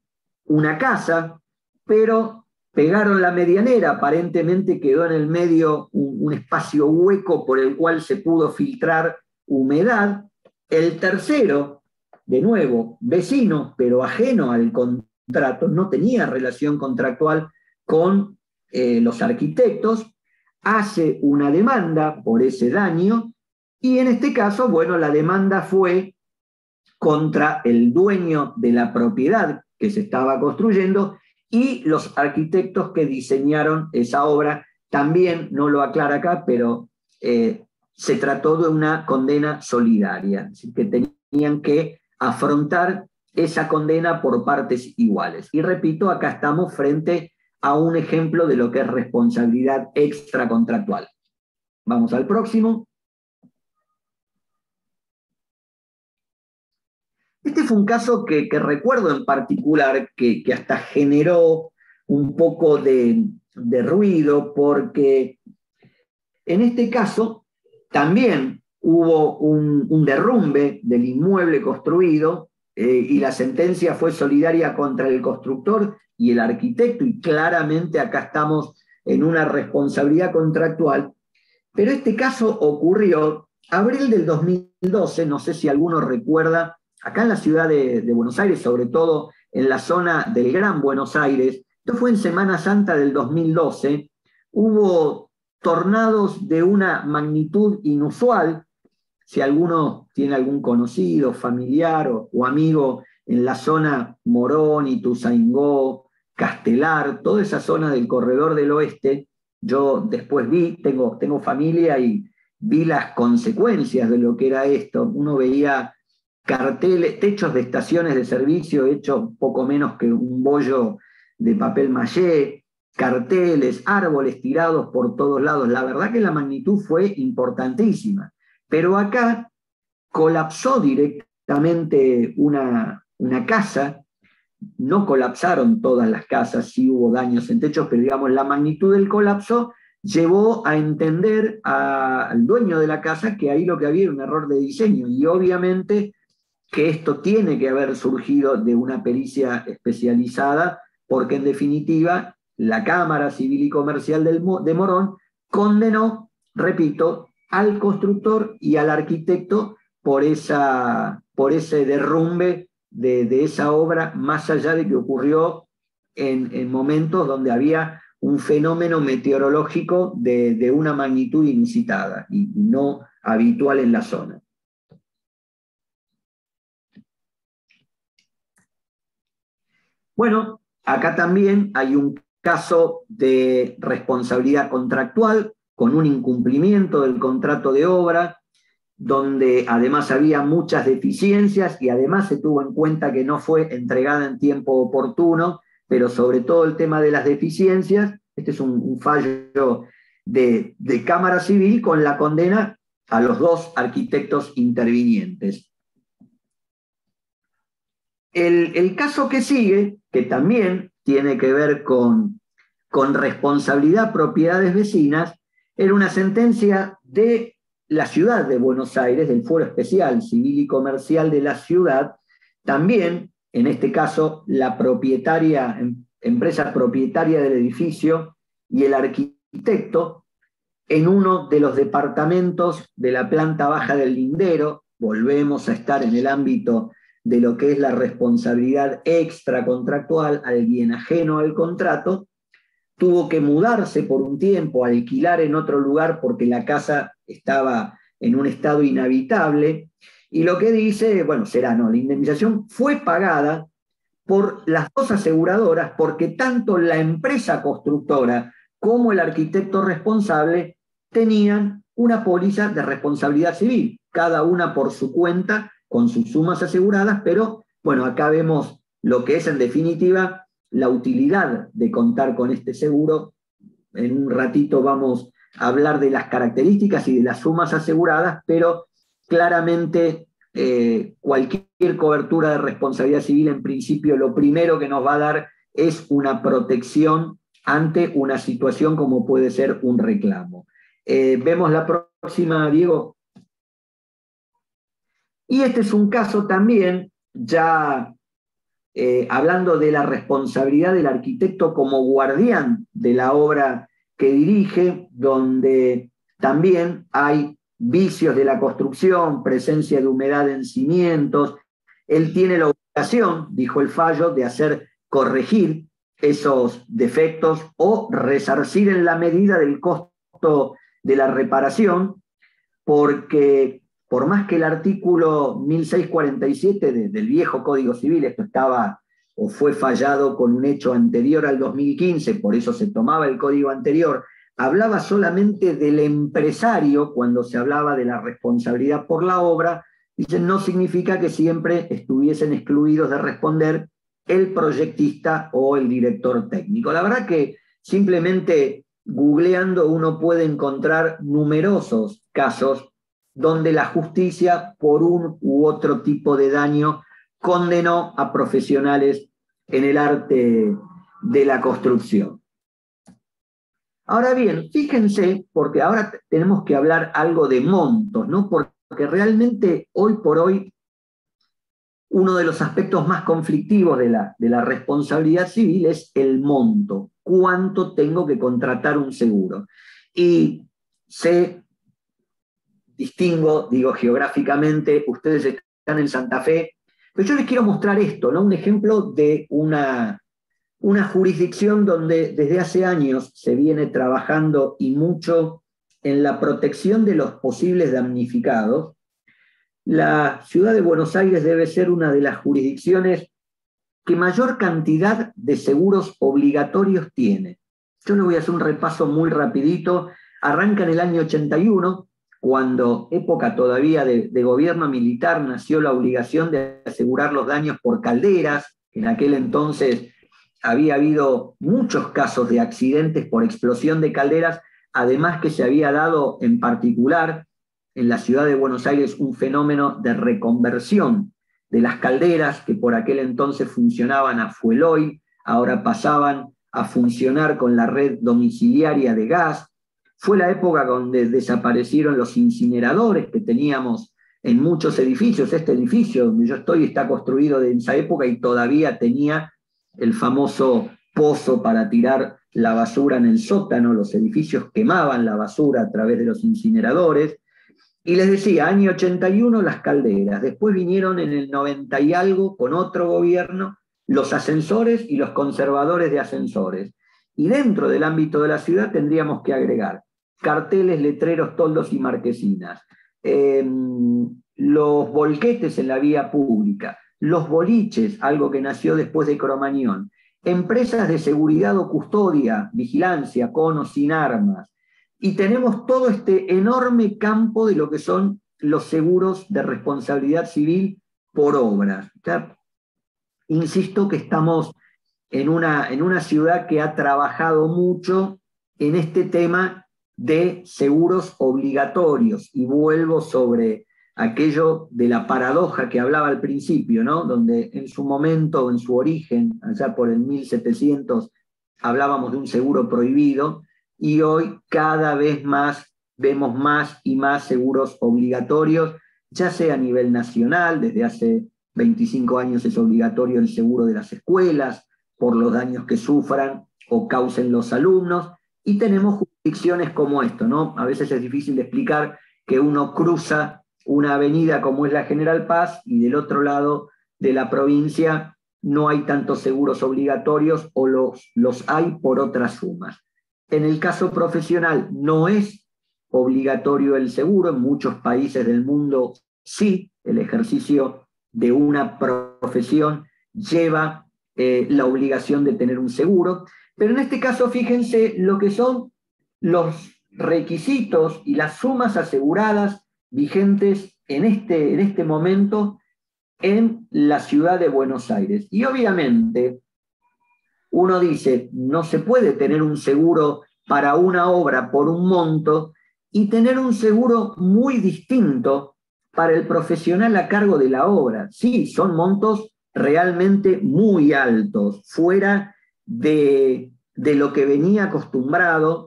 S3: una casa, pero pegaron la medianera, aparentemente quedó en el medio un, espacio hueco por el cual se pudo filtrar humedad. El tercero, de nuevo, vecino, pero ajeno al contrato, no tenía relación contractual con eh, los arquitectos, hace una demanda por ese daño y en este caso, bueno, la demanda fue contra el dueño de la propiedad que se estaba construyendo y los arquitectos que diseñaron esa obra. También, no lo aclara acá, pero eh, se trató de una condena solidaria, que tenían que afrontar esa condena por partes iguales. Y repito, acá estamos frente a un ejemplo de lo que es responsabilidad extracontractual. Vamos al próximo. Este fue un caso que, recuerdo en particular, que, hasta generó un poco de, ruido, porque en este caso también hubo un, derrumbe del inmueble construido eh, y la sentencia fue solidaria contra el constructor y el arquitecto, y claramente acá estamos en una responsabilidad contractual. Pero este caso ocurrió abril del 2012, no sé si alguno recuerda acá en la ciudad de, Buenos Aires, sobre todo en la zona del Gran Buenos Aires, esto fue en Semana Santa del 2012, hubo tornados de una magnitud inusual. Si alguno tiene algún conocido, familiar o, amigo en la zona Morón, Ituzaingó, Castelar, toda esa zona del corredor del oeste, yo después vi, tengo, tengo familia y vi las consecuencias de lo que era esto. Uno veía carteles, techos de estaciones de servicio hechos poco menos que un bollo de papel maché, carteles, árboles tirados por todos lados. La verdad que la magnitud fue importantísima. Pero acá colapsó directamente una, una casa, no colapsaron todas las casas, sí hubo daños en techos, pero digamos la magnitud del colapso llevó a entender al dueño de la casa que ahí lo que había era un error de diseño y obviamente que esto tiene que haber surgido de una pericia especializada, porque en definitiva la Cámara Civil y Comercial de Morón condenó, repito, al constructor y al arquitecto por, esa, por ese derrumbe de, esa obra, más allá de que ocurrió en, momentos donde había un fenómeno meteorológico de, una magnitud inusitada y no habitual en la zona. Bueno, acá también hay un caso de responsabilidad contractual con un incumplimiento del contrato de obra, donde además había muchas deficiencias y además se tuvo en cuenta que no fue entregada en tiempo oportuno, pero sobre todo el tema de las deficiencias, Este es un, fallo de, Cámara Civil con la condena a los dos arquitectos intervinientes. El, caso que sigue, que también tiene que ver con, con responsabilidad propiedades vecinas, era una sentencia de la ciudad de Buenos Aires, del Foro Especial Civil y Comercial de la ciudad, también, en este caso, la propietaria, em, empresa propietaria del edificio y el arquitecto, en uno de los departamentos de la planta baja del lindero, volvemos a estar en el ámbito de lo que es la responsabilidad extracontractual, alguien ajeno al contrato, tuvo que mudarse por un tiempo, alquilar en otro lugar porque la casa estaba en un estado inhabitable. Y lo que dice, bueno, será, no, la indemnización fue pagada por las dos aseguradoras porque tanto la empresa constructora como el arquitecto responsable tenían una póliza de responsabilidad civil, cada una por su cuenta, con sus sumas aseguradas, pero bueno, acá vemos lo que es en definitiva la utilidad de contar con este seguro. En un ratito vamos a hablar de las características y de las sumas aseguradas, pero claramente eh, cualquier cobertura de responsabilidad civil en principio lo primero que nos va a dar es una protección ante una situación como puede ser un reclamo. Eh, vemos la próxima, Diego. Y este es un caso también ya eh, hablando de la responsabilidad del arquitecto como guardián de la obra que dirige, donde también hay vicios de la construcción, presencia de humedad en cimientos. Él tiene la obligación, dijo el fallo, de hacer corregir esos defectos o resarcir en la medida del costo de la reparación, porque por más que el artículo 1647 del viejo Código Civil, esto estaba o fue fallado con un hecho anterior al 2015, por eso se tomaba el código anterior, hablaba solamente del empresario cuando se hablaba de la responsabilidad por la obra, dice, no significa que siempre estuviesen excluidos de responder el proyectista o el director técnico. La verdad que simplemente googleando uno puede encontrar numerosos casos donde la justicia, por un u otro tipo de daño, condenó a profesionales en el arte de la construcción. Ahora bien, fíjense, porque ahora tenemos que hablar algo de montos, ¿no? Porque realmente hoy por hoy uno de los aspectos más conflictivos de la, de la responsabilidad civil es el monto, cuánto tengo que contratar un seguro. Y sé distingo, digo geográficamente, ustedes están en Santa Fe, pero yo les quiero mostrar esto, ¿no? un ejemplo de una, una jurisdicción donde desde hace años se viene trabajando y mucho en la protección de los posibles damnificados. La ciudad de Buenos Aires debe ser una de las jurisdicciones que mayor cantidad de seguros obligatorios tiene. Yo le voy a hacer un repaso muy rapidito. Arranca en el año 81, cuando época todavía de, gobierno militar nació la obligación de asegurar los daños por calderas. En aquel entonces había habido muchos casos de accidentes por explosión de calderas, además que se había dado en particular en la ciudad de Buenos Aires un fenómeno de reconversión de las calderas que por aquel entonces funcionaban a fuel oil, ahora pasaban a funcionar con la red domiciliaria de gas, fue la época donde desaparecieron los incineradores que teníamos en muchos edificios. Este edificio donde yo estoy está construido de esa época y todavía tenía el famoso pozo para tirar la basura en el sótano. Los edificios quemaban la basura a través de los incineradores. Y les decía, año 81 las calderas, después vinieron en el 90 y algo con otro gobierno los ascensores y los conservadores de ascensores. Y dentro del ámbito de la ciudad tendríamos que agregar carteles, letreros, toldos y marquesinas, em, los volquetes en la vía pública, los boliches, algo que nació después de Cromañón, empresas de seguridad o custodia, vigilancia, conos sin armas, y tenemos todo este enorme campo de lo que son los seguros de responsabilidad civil por obras. insisto que estamos en una, en una ciudad que ha trabajado mucho en este tema de seguros obligatorios. Y vuelvo sobre aquello de la paradoja que hablaba al principio, ¿no? donde en su momento, en su origen, allá por el 1700, hablábamos de un seguro prohibido y hoy cada vez más vemos más y más seguros obligatorios, ya sea a nivel nacional, desde hace 25 años es obligatorio el seguro de las escuelas por los daños que sufran o causen los alumnos, y tenemos jurisdicciones como esto, ¿no? A veces es difícil de explicar que uno cruza una avenida como es la General Paz y del otro lado de la provincia no hay tantos seguros obligatorios o los, los hay por otras sumas. En el caso profesional no es obligatorio el seguro, en muchos países del mundo sí, el ejercicio de una profesión lleva eh, la obligación de tener un seguro, pero en este caso fíjense lo que son los requisitos y las sumas aseguradas vigentes en este, en este momento en la ciudad de Buenos Aires. Y obviamente uno dice, no se puede tener un seguro para una obra por un monto y tener un seguro muy distinto para el profesional a cargo de la obra. Sí, son montos realmente muy altos, fuera de, de lo que venía acostumbrado.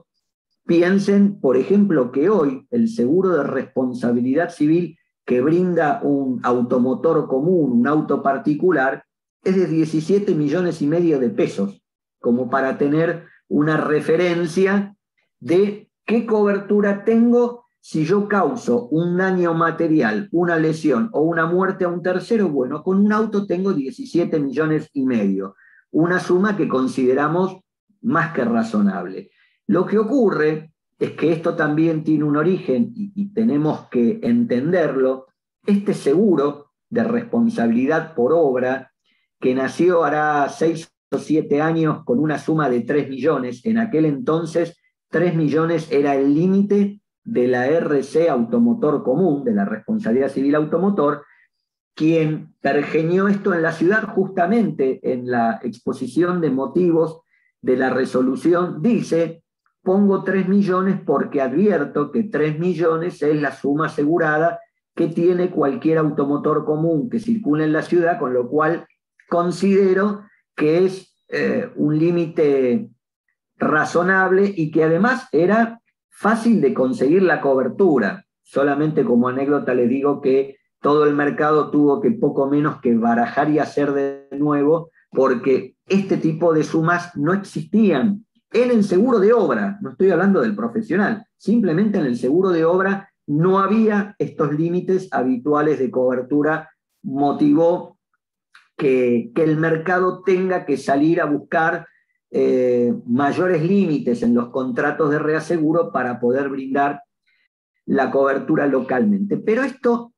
S3: Piensen, por ejemplo, que hoy el seguro de responsabilidad civil que brinda un automotor común, un auto particular, es de 17 millones y medio de pesos, como para tener una referencia de qué cobertura tengo si yo causo un daño material, una lesión o una muerte a un tercero. Bueno, con un auto tengo 17 millones y medio, una suma que consideramos más que razonable. Lo que ocurre es que esto también tiene un origen y, tenemos que entenderlo. Este seguro de responsabilidad por obra, que nació hará seis o siete años con una suma de 3 millones, en aquel entonces 3 millones era el límite de la RC Automotor Común, de la Responsabilidad Civil Automotor, quien pergeñó esto en la ciudad justamente en la exposición de motivos de la resolución, dice pongo 3 millones porque advierto que 3 millones es la suma asegurada que tiene cualquier automotor común que circula en la ciudad, con lo cual considero que es eh, un límite razonable y que además era fácil de conseguir la cobertura. Solamente como anécdota le digo que todo el mercado tuvo que poco menos que barajar y hacer de nuevo porque este tipo de sumas no existían en el seguro de obra, no estoy hablando del profesional, simplemente en el seguro de obra no había estos límites habituales de cobertura, motivó que, el mercado tenga que salir a buscar eh, mayores límites en los contratos de reaseguro para poder brindar la cobertura localmente. Pero esto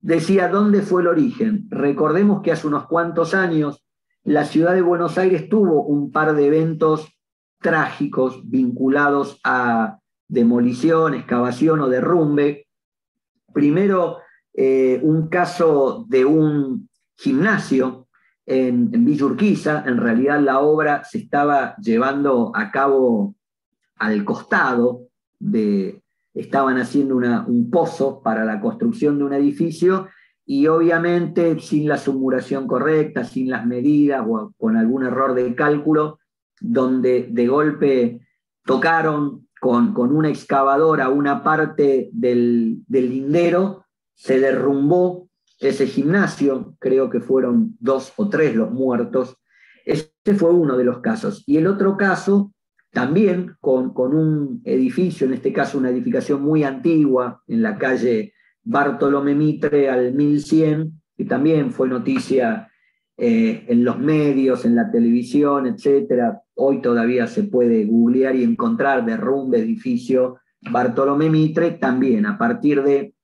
S3: decía dónde fue el origen. Recordemos que hace unos cuantos años la ciudad de Buenos Aires tuvo un par de eventos trágicos vinculados a demolición, excavación o derrumbe. Primero, eh, un caso de un gimnasio en, en. En realidad la obra se estaba llevando a cabo al costado de, estaban haciendo un pozo para la construcción de un edificio y obviamente sin la sumuración correcta, sin las medidas o con algún error de cálculo, donde de golpe tocaron con, una excavadora una parte del, lindero, se derrumbó ese gimnasio, creo que fueron dos o tres los muertos. Este fue uno de los casos. Y el otro caso, también con, con un edificio, en este caso una edificación muy antigua, en la calle Bartolomé Mitre al 1100, que también fue noticia eh, en los medios, en la televisión, etcétera. Hoy todavía se puede googlear y encontrar derrumbe edificio Bartolomé Mitre, también a partir de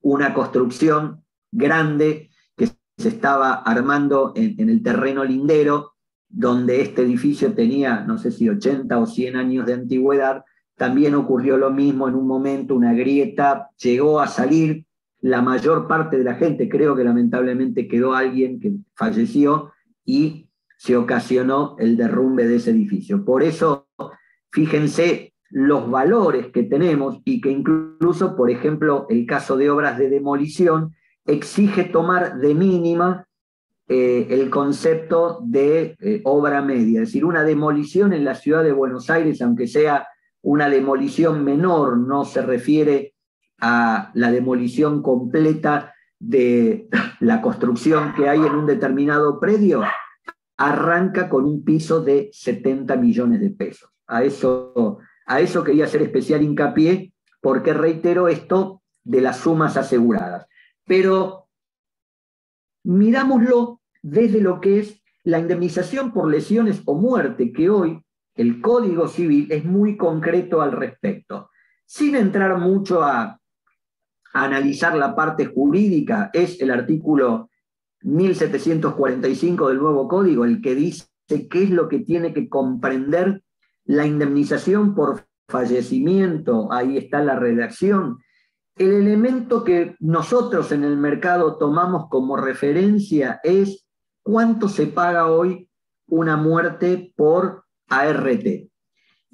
S3: una construcción grande que se estaba armando en, en el terreno lindero, donde este edificio tenía, no sé si 80 o 100 años de antigüedad, también ocurrió lo mismo en un momento, una grieta llegó a salir la mayor parte de la gente, creo que lamentablemente quedó alguien que falleció y se ocasionó el derrumbe de ese edificio. Por eso, fíjense los valores que tenemos y que incluso, por ejemplo, el caso de obras de demolición exige tomar de mínima eh, el concepto de eh, obra media. Es decir, una demolición en la ciudad de Buenos Aires, aunque sea una demolición menor, no se refiere a la demolición completa de la construcción que hay en un determinado predio, arranca con un piso de 70 millones de pesos. A eso, a eso quería hacer especial hincapié porque reitero esto de las sumas aseguradas. Pero mirámoslo desde lo que es la indemnización por lesiones o muerte, que hoy el Código Civil es muy concreto al respecto. Sin entrar mucho a, analizar la parte jurídica, es el artículo 1745 del nuevo Código el que dice qué es lo que tiene que comprender la indemnización por fallecimiento, ahí está la redacción. El elemento que nosotros en el mercado tomamos como referencia es cuánto se paga hoy una muerte por ART.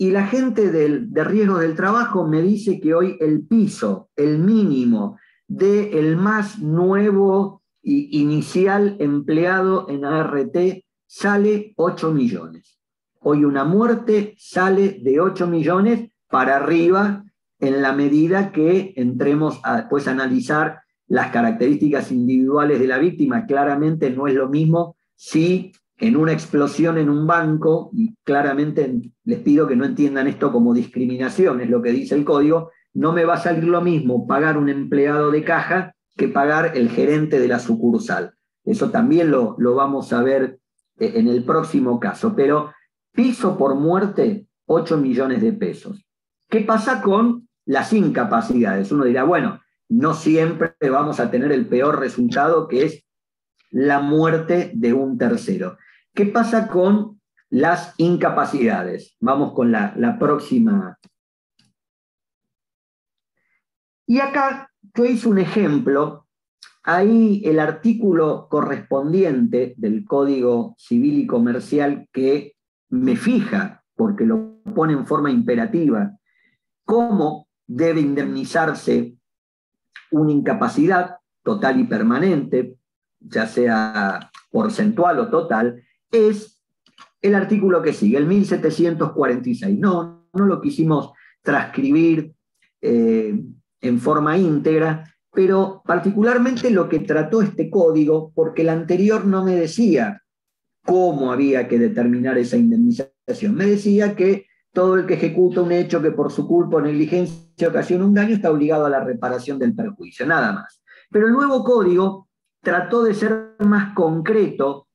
S3: Y la gente de riesgo del trabajo me dice que hoy el piso, el mínimo del el más nuevo y inicial empleado en ART sale 8 millones. Hoy una muerte sale de 8 millones para arriba en la medida que entremos a pues, analizar las características individuales de la víctima. Claramente no es lo mismo si en una explosión en un banco, y claramente les pido que no entiendan esto como discriminación, es lo que dice el código, no me va a salir lo mismo pagar un empleado de caja que pagar el gerente de la sucursal. Eso también lo, lo vamos a ver eh, en el próximo caso. Pero piso por muerte, 8 millones de pesos. ¿Qué pasa con las incapacidades? Uno dirá, bueno, no siempre vamos a tener el peor resultado, que es la muerte de un tercero. ¿Qué pasa con las incapacidades? Vamos con la, la próxima. Y acá yo hice un ejemplo. Ahí el artículo correspondiente del Código Civil y Comercial que me fija, porque lo pone en forma imperativa, cómo debe indemnizarse una incapacidad total y permanente, ya sea porcentual o total, es el artículo que sigue, el 1746. No, no lo quisimos transcribir eh, en forma íntegra, pero particularmente lo que trató este código, porque el anterior no me decía cómo había que determinar esa indemnización, me decía que todo el que ejecuta un hecho que por su culpa o negligencia ocasiona un daño está obligado a la reparación del perjuicio, nada más. Pero el nuevo código trató de ser más concreto,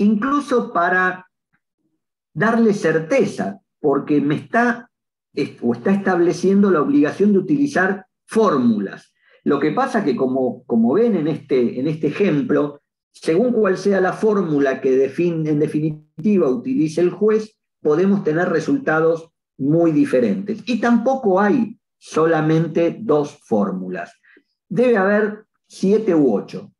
S3: incluso para darle certeza, porque me está o está estableciendo la obligación de utilizar fórmulas. Lo que pasa que, como, como ven en este, en este ejemplo, según cuál sea la fórmula que en definitiva utilice el juez, podemos tener resultados muy diferentes. Y tampoco hay solamente dos fórmulas. Debe haber siete u ocho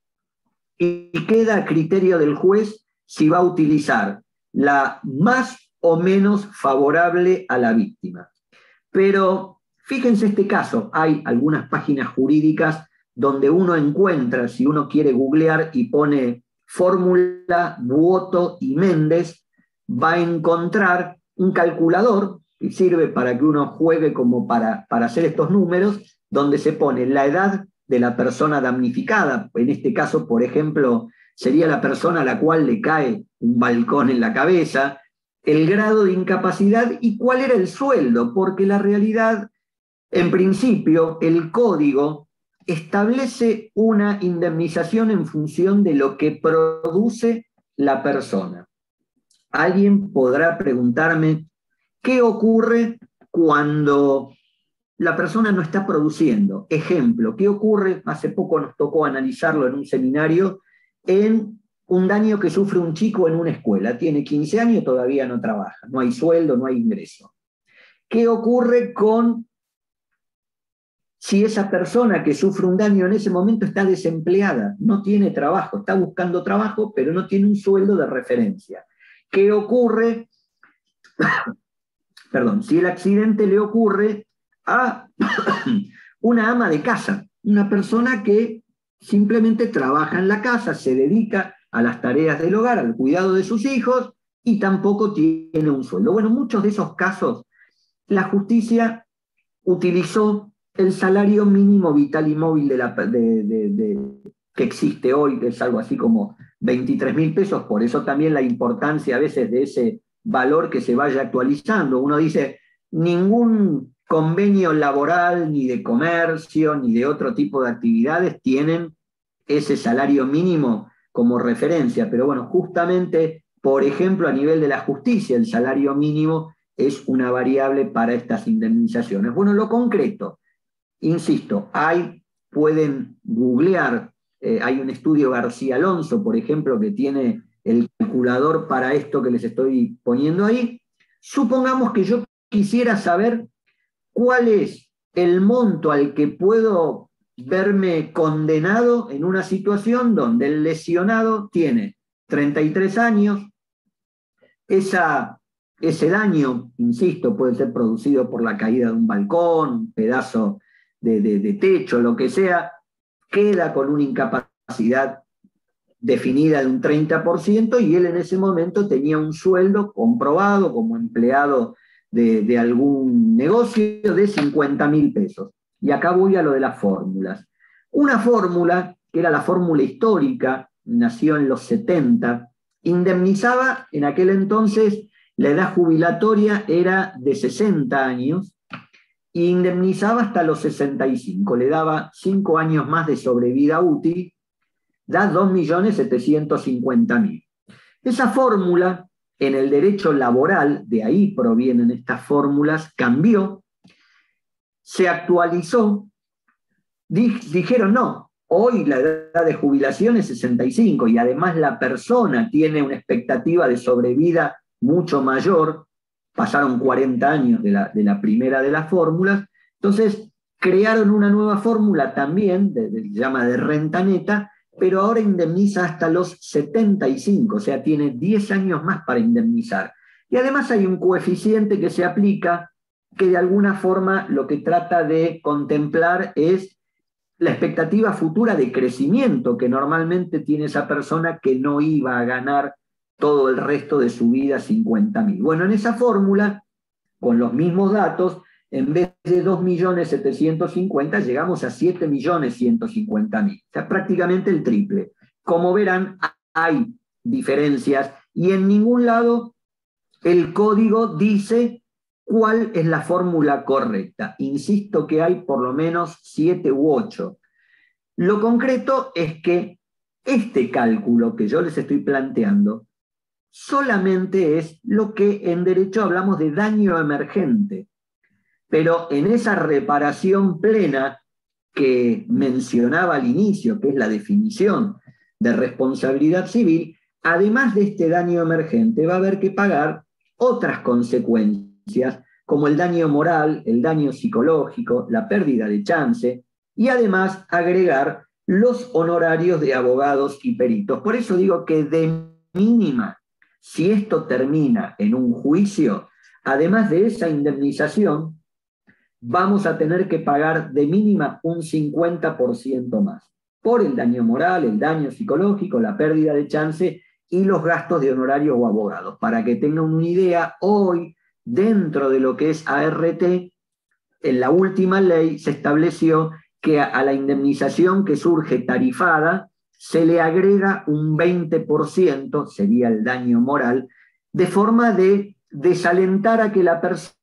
S3: y queda a criterio del juez si va a utilizar la más o menos favorable a la víctima. Pero fíjense este caso, hay algunas páginas jurídicas donde uno encuentra, si uno quiere googlear y pone fórmula, Buoto y Méndez, va a encontrar un calculador que sirve para que uno juegue como para, para hacer estos números, donde se pone la edad de la persona damnificada. En este caso, por ejemplo, sería la persona a la cual le cae un balcón en la cabeza, el grado de incapacidad y cuál era el sueldo, porque la realidad, en principio, el código establece una indemnización en función de lo que produce la persona. Alguien podrá preguntarme, ¿qué ocurre cuando la persona no está produciendo. Ejemplo, ¿qué ocurre? Hace poco nos tocó analizarlo en un seminario en un daño que sufre un chico en una escuela. Tiene 15 años y todavía no trabaja. No hay sueldo, no hay ingreso. ¿Qué ocurre con si esa persona que sufre un daño en ese momento está desempleada, no tiene trabajo, está buscando trabajo, pero no tiene un sueldo de referencia? ¿qué ocurre? Perdón, si el accidente le ocurre a una ama de casa, una persona que simplemente trabaja en la casa, se dedica a las tareas del hogar, al cuidado de sus hijos y tampoco tiene un sueldo. Bueno, en muchos de esos casos la justicia utilizó el salario mínimo vital y móvil que existe hoy, que es algo así como 23 mil pesos, por eso también la importancia a veces de ese valor que se vaya actualizando. Uno dice, ningún convenio laboral, ni de comercio, ni de otro tipo de actividades tienen ese salario mínimo como referencia, pero bueno, justamente, por ejemplo, a nivel de la justicia, el salario mínimo es una variable para estas indemnizaciones. Bueno, lo concreto, insisto, hay, pueden googlear, eh, hay un estudio García Alonso, por ejemplo, que tiene el calculador para esto que les estoy poniendo ahí. Supongamos que yo quisiera saber cuál es el monto al que puedo verme condenado en una situación donde el lesionado tiene 33 años, esa, ese daño, insisto, puede ser producido por la caída de un balcón, un pedazo de, de techo, lo que sea, queda con una incapacidad definida de un 30% y él en ese momento tenía un sueldo comprobado como empleado de, algún negocio de 50 mil pesos. Y acá voy a lo de las fórmulas. Una fórmula, que era la fórmula histórica, nació en los 70, indemnizaba en aquel entonces, la edad jubilatoria era de 60 años, e indemnizaba hasta los 65, le daba 5 años más de sobrevida útil, da 2.750.000. Esa fórmula en el derecho laboral, de ahí provienen estas fórmulas, cambió, se actualizó, dijeron no, hoy la edad de jubilación es 65 y además la persona tiene una expectativa de sobrevida mucho mayor, pasaron 40 años de la, primera de las fórmulas, entonces crearon una nueva fórmula también, se llama de renta neta, pero ahora indemniza hasta los 75, o sea, tiene 10 años más para indemnizar. Y además hay un coeficiente que se aplica que de alguna forma lo que trata de contemplar es la expectativa futura de crecimiento que normalmente tiene esa persona que no iba a ganar todo el resto de su vida 50 mil. Bueno, en esa fórmula, con los mismos datos, en vez de 2.750.000, llegamos a 7.150.000, o sea, prácticamente el triple. Como verán, hay diferencias y en ningún lado el código dice cuál es la fórmula correcta. Insisto que hay por lo menos 7 u 8. Lo concreto es que este cálculo que yo les estoy planteando solamente es lo que en derecho hablamos de daño emergente pero en esa reparación plena que mencionaba al inicio, que es la definición de responsabilidad civil, además de este daño emergente, va a haber que pagar otras consecuencias, como el daño moral, el daño psicológico, la pérdida de chance, y además agregar los honorarios de abogados y peritos. Por eso digo que de mínima, si esto termina en un juicio, además de esa indemnización, vamos a tener que pagar de mínima un 50% más por el daño moral, el daño psicológico, la pérdida de chance y los gastos de honorarios o abogados. Para que tengan una idea, hoy, dentro de lo que es ART, en la última ley se estableció que a la indemnización que surge tarifada se le agrega un 20%, sería el daño moral, de forma de desalentar a que la persona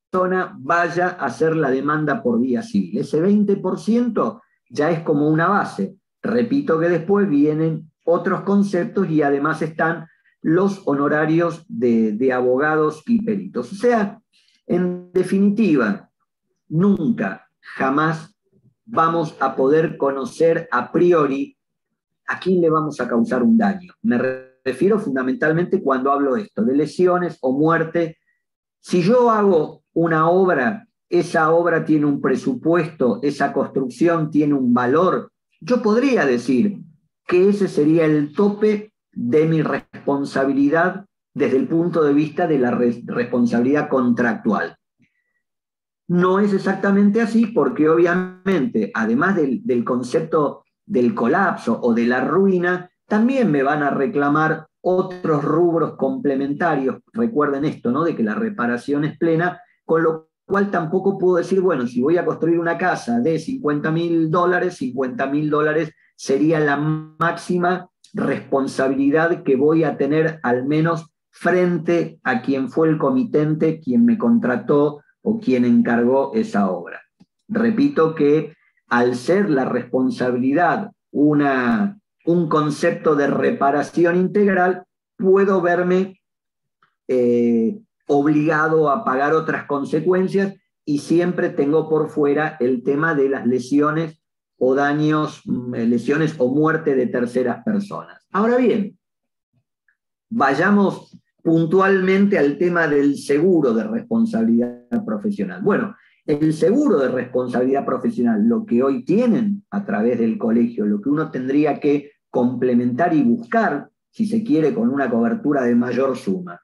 S3: vaya a hacer la demanda por vía civil. Ese 20% ya es como una base. Repito que después vienen otros conceptos y además están los honorarios de, de abogados y peritos. O sea, en definitiva, nunca, jamás vamos a poder conocer a priori a quién le vamos a causar un daño. Me refiero fundamentalmente cuando hablo de esto, de lesiones o muerte. Si yo hago una obra, esa obra tiene un presupuesto, esa construcción tiene un valor, yo podría decir que ese sería el tope de mi responsabilidad desde el punto de vista de la responsabilidad contractual. No es exactamente así porque obviamente, además del, concepto del colapso o de la ruina, también me van a reclamar otros rubros complementarios. Recuerden esto, ¿no? De que la reparación es plena, con lo cual tampoco puedo decir, bueno, si voy a construir una casa de 50 mil dólares, 50 mil dólares sería la máxima responsabilidad que voy a tener al menos frente a quien fue el comitente, quien me contrató o quien encargó esa obra. Repito que al ser la responsabilidad una, un concepto de reparación integral, puedo verme eh, obligado a pagar otras consecuencias y siempre tengo por fuera el tema de las lesiones o daños, mm, lesiones o muerte de terceras personas. Ahora bien, vayamos puntualmente al tema del seguro de responsabilidad profesional. Bueno, el seguro de responsabilidad profesional, lo que hoy tienen a través del colegio, lo que uno tendría que complementar y buscar, si se quiere, con una cobertura de mayor suma.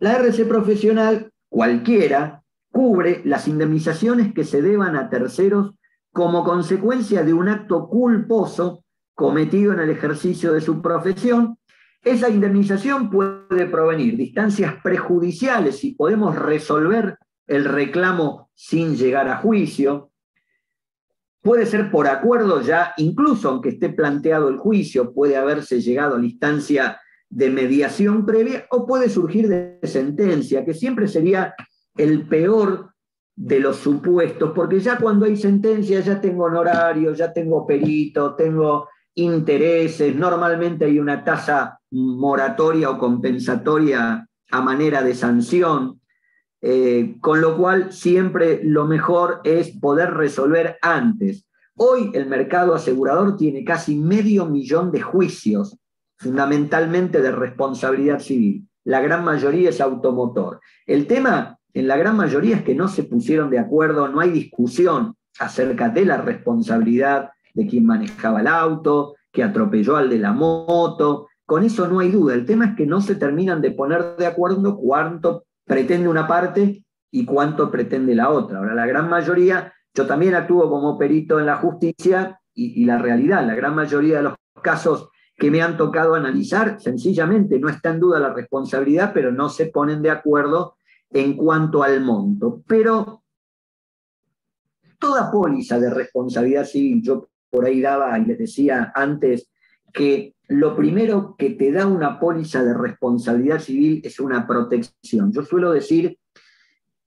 S3: La RC profesional, cualquiera, cubre las indemnizaciones que se deban a terceros como consecuencia de un acto culposo cometido en el ejercicio de su profesión. Esa indemnización puede provenir de instancias prejudiciales y podemos resolver el reclamo sin llegar a juicio. Puede ser por acuerdo ya, incluso aunque esté planteado el juicio, puede haberse llegado a la instancia de mediación previa o puede surgir de sentencia, que siempre sería el peor de los supuestos, porque ya cuando hay sentencia ya tengo honorario, ya tengo perito, tengo intereses, normalmente hay una tasa moratoria o compensatoria a manera de sanción, eh, con lo cual siempre lo mejor es poder resolver antes. Hoy el mercado asegurador tiene casi medio millón de juicios, fundamentalmente de responsabilidad civil. La gran mayoría es automotor. El tema en la gran mayoría es que no se pusieron de acuerdo, no hay discusión acerca de la responsabilidad de quien manejaba el auto, que atropelló al de la moto. Con eso no hay duda. El tema es que no se terminan de poner de acuerdo cuánto pretende una parte y cuánto pretende la otra. Ahora, la gran mayoría, yo también actúo como perito en la justicia y, y la realidad, la gran mayoría de los casos que me han tocado analizar, sencillamente no está en duda la responsabilidad, pero no se ponen de acuerdo en cuanto al monto. Pero toda póliza de responsabilidad civil, yo por ahí daba y les decía antes que lo primero que te da una póliza de responsabilidad civil es una protección. Yo suelo decir,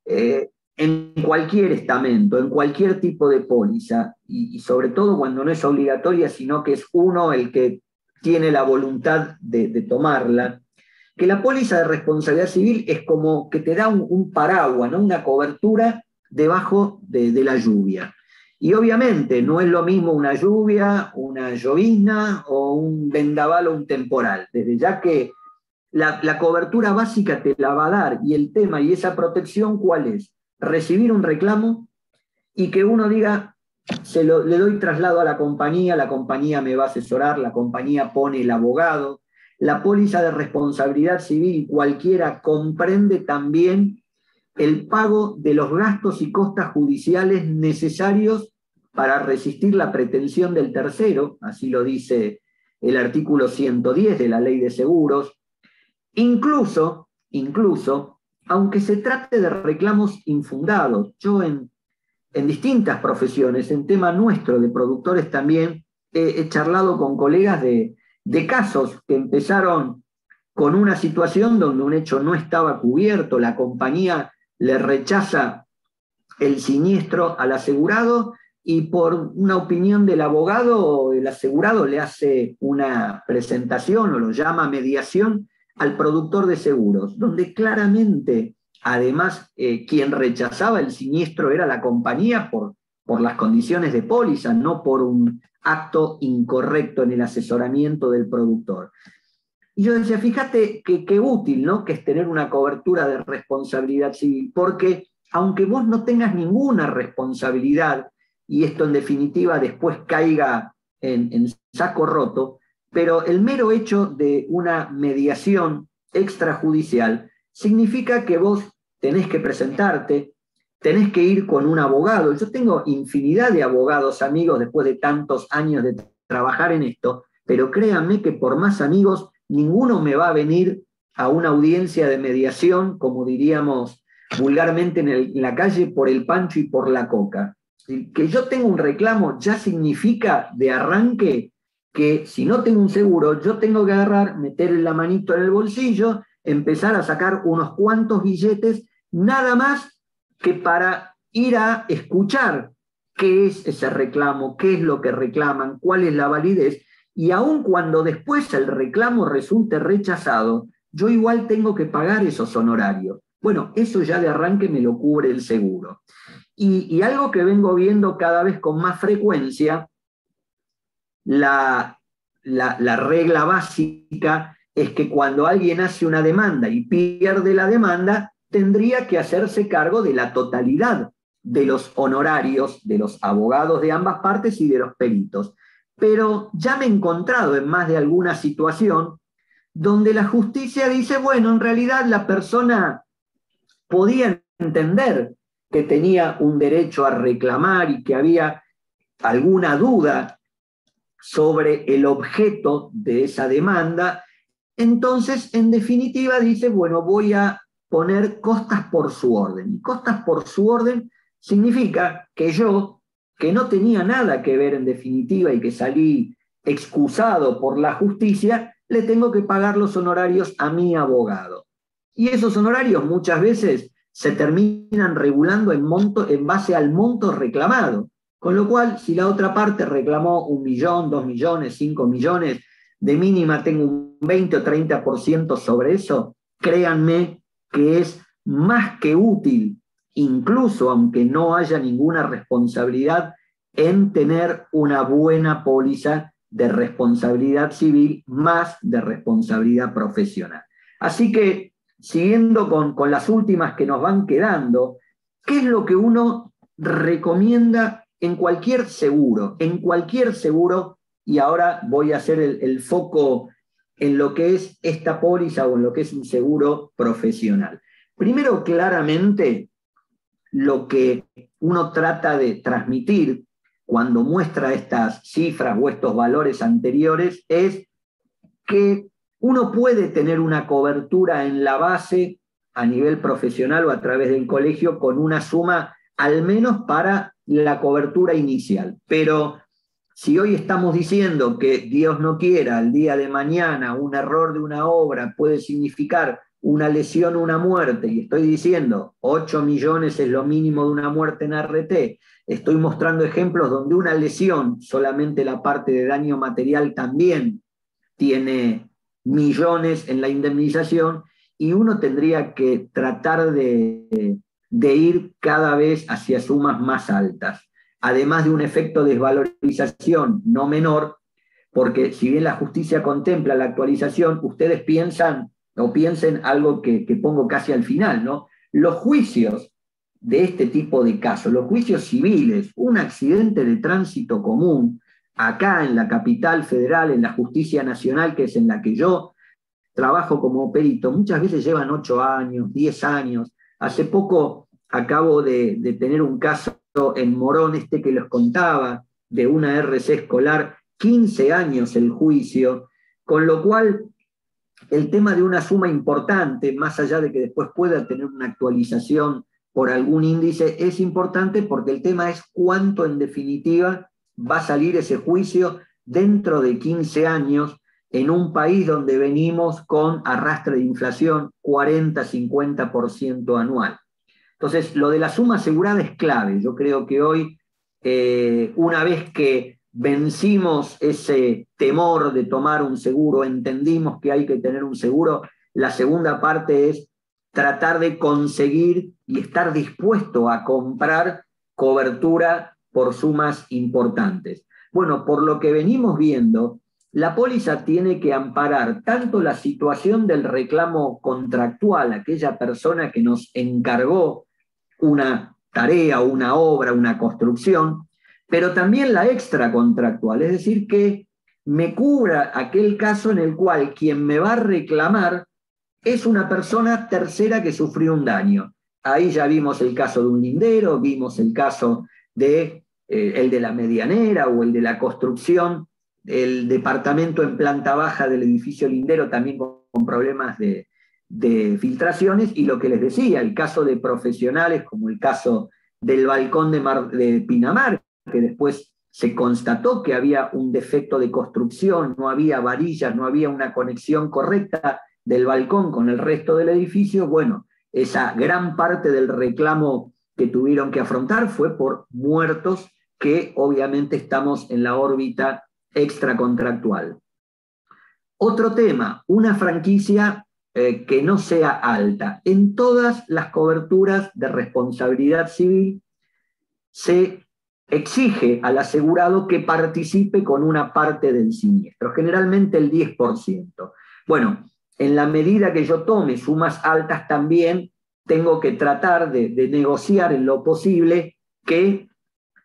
S3: eh, en cualquier estamento, en cualquier tipo de póliza, y, sobre todo cuando no es obligatoria, sino que es uno el que tiene la voluntad de tomarla, que la póliza de responsabilidad civil es como que te da un, paraguas, ¿no? una cobertura debajo de, la lluvia. Y obviamente no es lo mismo una lluvia, una llovizna o un vendaval o un temporal, desde ya que la, la, cobertura básica te la va a dar y el tema y esa protección, ¿cuál es? Recibir un reclamo y que uno diga, se lo, le doy traslado a la compañía, la compañía me va a asesorar, la compañía pone el abogado, la póliza de responsabilidad civil cualquiera comprende también el pago de los gastos y costas judiciales necesarios para resistir la pretensión del tercero, así lo dice el artículo 110 de la Ley de Seguros, incluso, incluso, aunque se trate de reclamos infundados. Yo en, en distintas profesiones, en tema nuestro de productores también, he charlado con colegas de, de casos que empezaron con una situación donde un hecho no estaba cubierto, la compañía le rechaza el siniestro al asegurado y por una opinión del abogado, el asegurado le hace una presentación o lo llama mediación al productor de seguros, donde claramente, además, eh, quien rechazaba el siniestro era la compañía por, por las condiciones de póliza, no por un acto incorrecto en el asesoramiento del productor. Y yo decía, fíjate qué útil, ¿no? Que es tener una cobertura de responsabilidad civil, porque aunque vos no tengas ninguna responsabilidad, y esto en definitiva después caiga en, en saco roto, pero el mero hecho de una mediación extrajudicial, significa que vos tenés que presentarte, tenés que ir con un abogado. Yo tengo infinidad de abogados amigos después de tantos años de trabajar en esto, pero créanme que por más amigos, ninguno me va a venir a una audiencia de mediación, como diríamos vulgarmente en, la calle, por el pancho y por la coca. Que yo tengo un reclamo ya significa de arranque que si no tengo un seguro, yo tengo que agarrar, meter la manito en el bolsillo, empezar a sacar unos cuantos billetes, nada más que para ir a escuchar qué es ese reclamo, qué es lo que reclaman, cuál es la validez, y aun cuando después el reclamo resulte rechazado, yo igual tengo que pagar esos honorarios. Bueno, eso ya de arranque me lo cubre el seguro. Y, algo que vengo viendo cada vez con más frecuencia, la, la regla básica es que cuando alguien hace una demanda y pierde la demanda, tendría que hacerse cargo de la totalidad de los honorarios de los abogados de ambas partes y de los peritos. Pero ya me he encontrado en más de alguna situación donde la justicia dice, bueno, en realidad la persona podía entender que tenía un derecho a reclamar y que había alguna duda sobre el objeto de esa demanda, entonces en definitiva dice, bueno, voy a poner costas por su orden. Y costas por su orden significa que yo, que no tenía nada que ver en definitiva y que salí excusado por la justicia, le tengo que pagar los honorarios a mi abogado. Y esos honorarios muchas veces se terminan regulando en, monto, en base al monto reclamado. Con lo cual, si la otra parte reclamó un millón, dos millones, cinco millones, de mínima tengo un 20 o 30% sobre eso, créanme que es más que útil, incluso aunque no haya ninguna responsabilidad, en tener una buena póliza de responsabilidad civil más de responsabilidad profesional. Así que, siguiendo con, con las últimas que nos van quedando, ¿qué es lo que uno recomienda en cualquier seguro? En cualquier seguro, y ahora voy a hacer el, foco en lo que es esta póliza o en lo que es un seguro profesional. Primero, claramente, lo que uno trata de transmitir cuando muestra estas cifras o estos valores anteriores es que uno puede tener una cobertura en la base a nivel profesional o a través del colegio con una suma al menos para la cobertura inicial. Pero si hoy estamos diciendo que Dios no quiera, el día de mañana un error de una obra puede significar una lesión o una muerte, y estoy diciendo 8 millones es lo mínimo de una muerte en RT, estoy mostrando ejemplos donde una lesión, solamente la parte de daño material también tiene millones en la indemnización, y uno tendría que tratar de, de ir cada vez hacia sumas más altas, además de un efecto de desvalorización no menor, porque si bien la justicia contempla la actualización, ustedes piensan o piensen algo que, pongo casi al final, ¿no? Los juicios de este tipo de casos, los juicios civiles, un accidente de tránsito común, acá en la capital federal, en la justicia nacional, que es en la que yo trabajo como perito, muchas veces llevan ocho años, diez años. Hace poco acabo de, de tener un caso en Morón, este que les contaba, de una RC escolar, 15 años el juicio, con lo cual el tema de una suma importante, más allá de que después pueda tener una actualización por algún índice, es importante porque el tema es cuánto en definitiva va a salir ese juicio dentro de 15 años en un país donde venimos con arrastre de inflación 40-50% anual. Entonces, lo de la suma asegurada es clave. Yo creo que hoy, eh, una vez que vencimos ese temor de tomar un seguro, entendimos que hay que tener un seguro. La segunda parte es tratar de conseguir y estar dispuesto a comprar cobertura por sumas importantes. Bueno, por lo que venimos viendo, la póliza tiene que amparar tanto la situación del reclamo contractual, aquella persona que nos encargó una tarea, una obra, una construcción, pero también la extracontractual, es decir, que me cubra aquel caso en el cual quien me va a reclamar es una persona tercera que sufrió un daño. Ahí ya vimos el caso de un lindero, vimos el caso de eh, el de la medianera o el de la construcción, el departamento en planta baja del edificio lindero también con, problemas de, filtraciones y lo que les decía, el caso de profesionales como el caso del balcón de, de Pinamar, que después se constató que había un defecto de construcción, no había varillas, no había una conexión correcta del balcón con el resto del edificio, bueno, esa gran parte del reclamo que tuvieron que afrontar fue por muertos que obviamente estamos en la órbita extracontractual. Otro tema, una franquicia eh, que no sea alta. En todas las coberturas de responsabilidad civil se exige al asegurado que participe con una parte del siniestro, generalmente el 10%. Bueno, en la medida que yo tome sumas altas también tengo que tratar de, negociar en lo posible que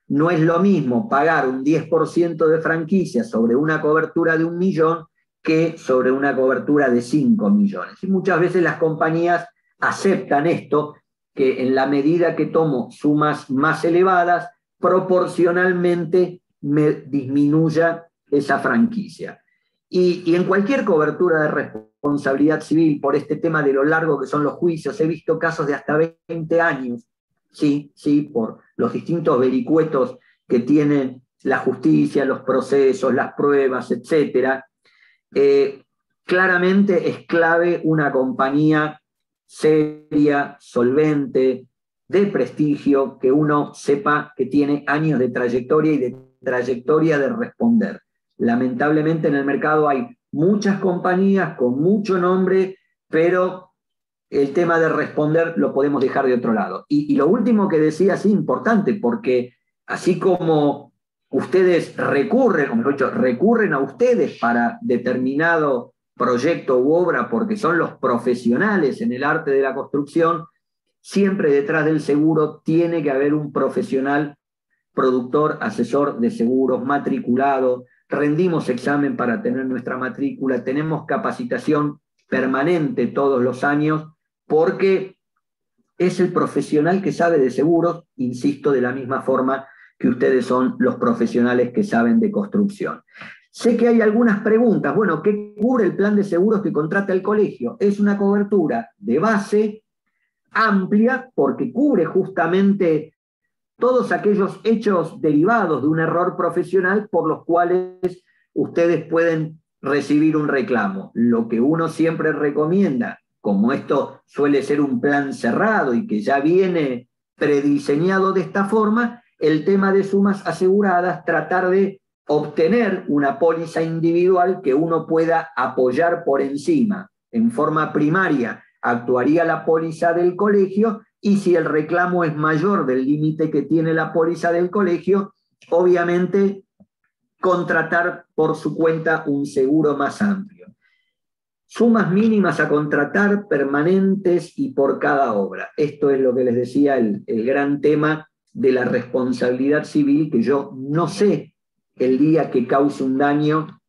S3: no es lo mismo pagar un 10% de franquicia sobre una cobertura de un millón que sobre una cobertura de 5 millones. Y muchas veces las compañías aceptan esto, que en la medida que tomo sumas más elevadas, proporcionalmente me disminuya esa franquicia. Y, en cualquier cobertura de responsabilidad civil, por este tema de lo largo que son los juicios, he visto casos de hasta 20 años, sí, sí, por los distintos vericuetos que tienen la justicia, los procesos, las pruebas, etc. Eh, claramente es clave una compañía seria, solvente, de prestigio, que uno sepa que tiene años de trayectoria y de trayectoria de responder. Lamentablemente en el mercado hay muchas compañías con mucho nombre, pero el tema de responder lo podemos dejar de otro lado. Y, lo último que decía es importante, porque así como ustedes recurren, o mejor dicho, recurren a ustedes para determinado proyecto u obra porque son los profesionales en el arte de la construcción, siempre detrás del seguro tiene que haber un profesional productor, asesor de seguros, matriculado, rendimos examen para tener nuestra matrícula, tenemos capacitación permanente todos los años, porque es el profesional que sabe de seguros, insisto, de la misma forma que ustedes son los profesionales que saben de construcción. Sé que hay algunas preguntas. Bueno, ¿qué cubre el plan de seguros que contrata el colegio? Es una cobertura de base amplia porque cubre justamente todos aquellos hechos derivados de un error profesional por los cuales ustedes pueden recibir un reclamo. Lo que uno siempre recomienda, como esto suele ser un plan cerrado y que ya viene prediseñado de esta forma, el tema de sumas aseguradas, tratar de obtener una póliza individual que uno pueda apoyar por encima. En forma primaria actuaría la póliza del colegio y si el reclamo es mayor del límite que tiene la póliza del colegio, obviamente contratar por su cuenta un seguro más amplio. Sumas mínimas a contratar, permanentes y por cada obra. Esto es lo que les decía el, el gran tema de la responsabilidad civil, que yo no sé el día que cause un daño,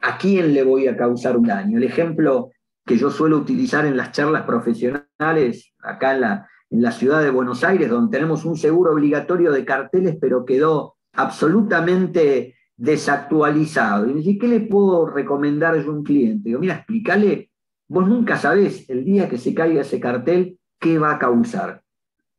S3: a quién le voy a causar un daño. El ejemplo que yo suelo utilizar en las charlas profesionales acá en la, en la ciudad de Buenos Aires, donde tenemos un seguro obligatorio de carteles, pero quedó absolutamente desactualizado. Y me ¿qué le puedo recomendar yo a un cliente? Digo, mira, explícale, vos nunca sabés el día que se caiga ese cartel, qué va a causar.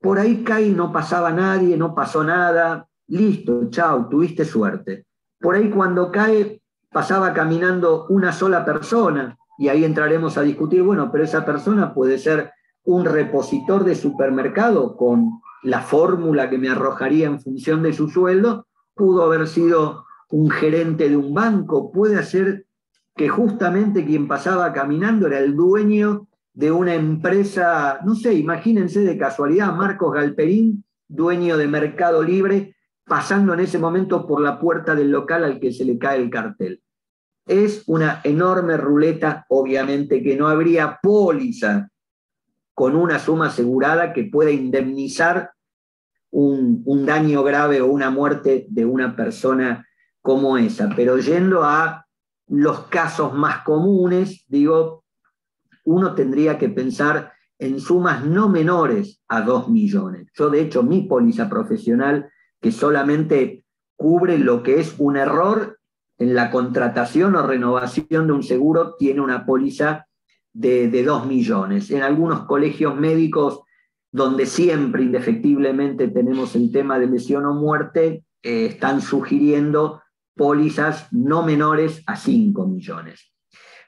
S3: Por ahí cae, no pasaba nadie, no pasó nada, listo, chao, tuviste suerte. Por ahí cuando cae, pasaba caminando una sola persona, y ahí entraremos a discutir, bueno, pero esa persona puede ser un repositor de supermercado con la fórmula que me arrojaría en función de su sueldo, pudo haber sido un gerente de un banco, puede ser que justamente quien pasaba caminando era el dueño de una empresa, no sé, imagínense de casualidad, Marcos Galperín, dueño de Mercado Libre, pasando en ese momento por la puerta del local al que se le cae el cartel. Es una enorme ruleta, obviamente que no habría póliza con una suma asegurada que pueda indemnizar un, daño grave o una muerte de una persona como esa. Pero yendo a los casos más comunes, digo, uno tendría que pensar en sumas no menores a 2 millones. Yo, de hecho, mi póliza profesional, que solamente cubre lo que es un error en la contratación o renovación de un seguro, tiene una póliza de, de 2 millones. En algunos colegios médicos, donde siempre indefectiblemente tenemos el tema de lesión o muerte, eh, están sugiriendo pólizas no menores a 5 millones.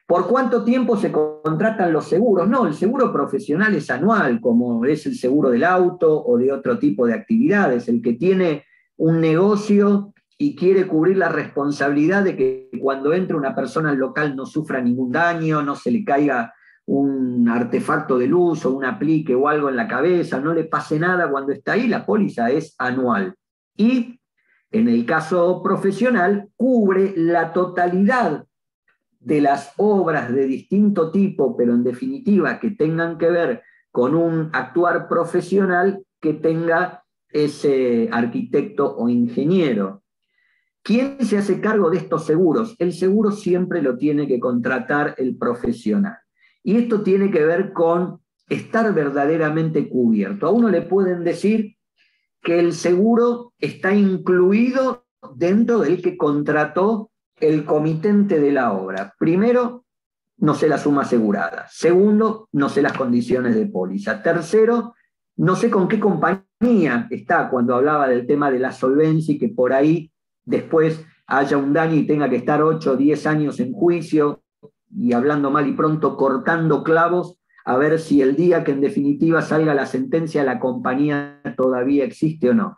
S3: ¿Por cuánto tiempo se contratan los seguros? No, el seguro profesional es anual, como es el seguro del auto o de otro tipo de actividades. El que tiene un negocio y quiere cubrir la responsabilidad de que cuando entre una persona al local no sufra ningún daño, no se le caiga un artefacto de luz o un aplique o algo en la cabeza, no le pase nada cuando está ahí, la póliza es anual. Y en el caso profesional, cubre la totalidad de las obras de distinto tipo, pero en definitiva que tengan que ver con un actuar profesional que tenga ese arquitecto o ingeniero. ¿Quién se hace cargo de estos seguros? El seguro siempre lo tiene que contratar el profesional. Y esto tiene que ver con estar verdaderamente cubierto. A uno le pueden decir que el seguro está incluido dentro del que contrató el comitente de la obra. Primero, no sé la suma asegurada. Segundo, no sé las condiciones de póliza. Tercero, no sé con qué compañía está cuando hablaba del tema de la solvencia y que por ahí después haya un daño y tenga que estar 8 o 10 años en juicio y hablando mal y pronto cortando clavos a ver si el día que en definitiva salga la sentencia la compañía todavía existe o no.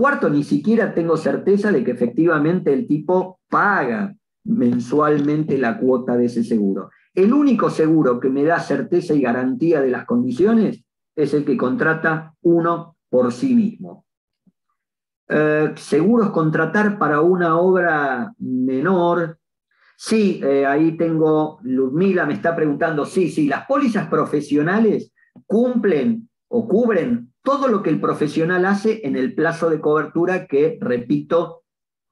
S3: Cuarto, ni siquiera tengo certeza de que efectivamente el tipo paga mensualmente la cuota de ese seguro. El único seguro que me da certeza y garantía de las condiciones es el que contrata uno por sí mismo. Eh, seguros contratar para una obra menor. Sí, eh, ahí tengo, Ludmila me está preguntando, sí, sí, las pólizas profesionales cumplen o cubren todo lo que el profesional hace en el plazo de cobertura que, repito,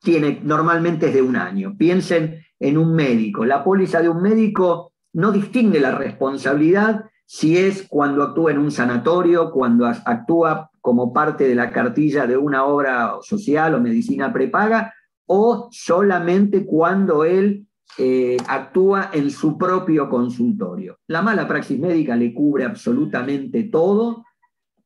S3: tiene normalmente es de un año. Piensen en un médico. La póliza de un médico no distingue la responsabilidad si es cuando actúa en un sanatorio, cuando actúa como parte de la cartilla de una obra social o medicina prepaga, o solamente cuando él eh, actúa en su propio consultorio. La mala praxis médica le cubre absolutamente todo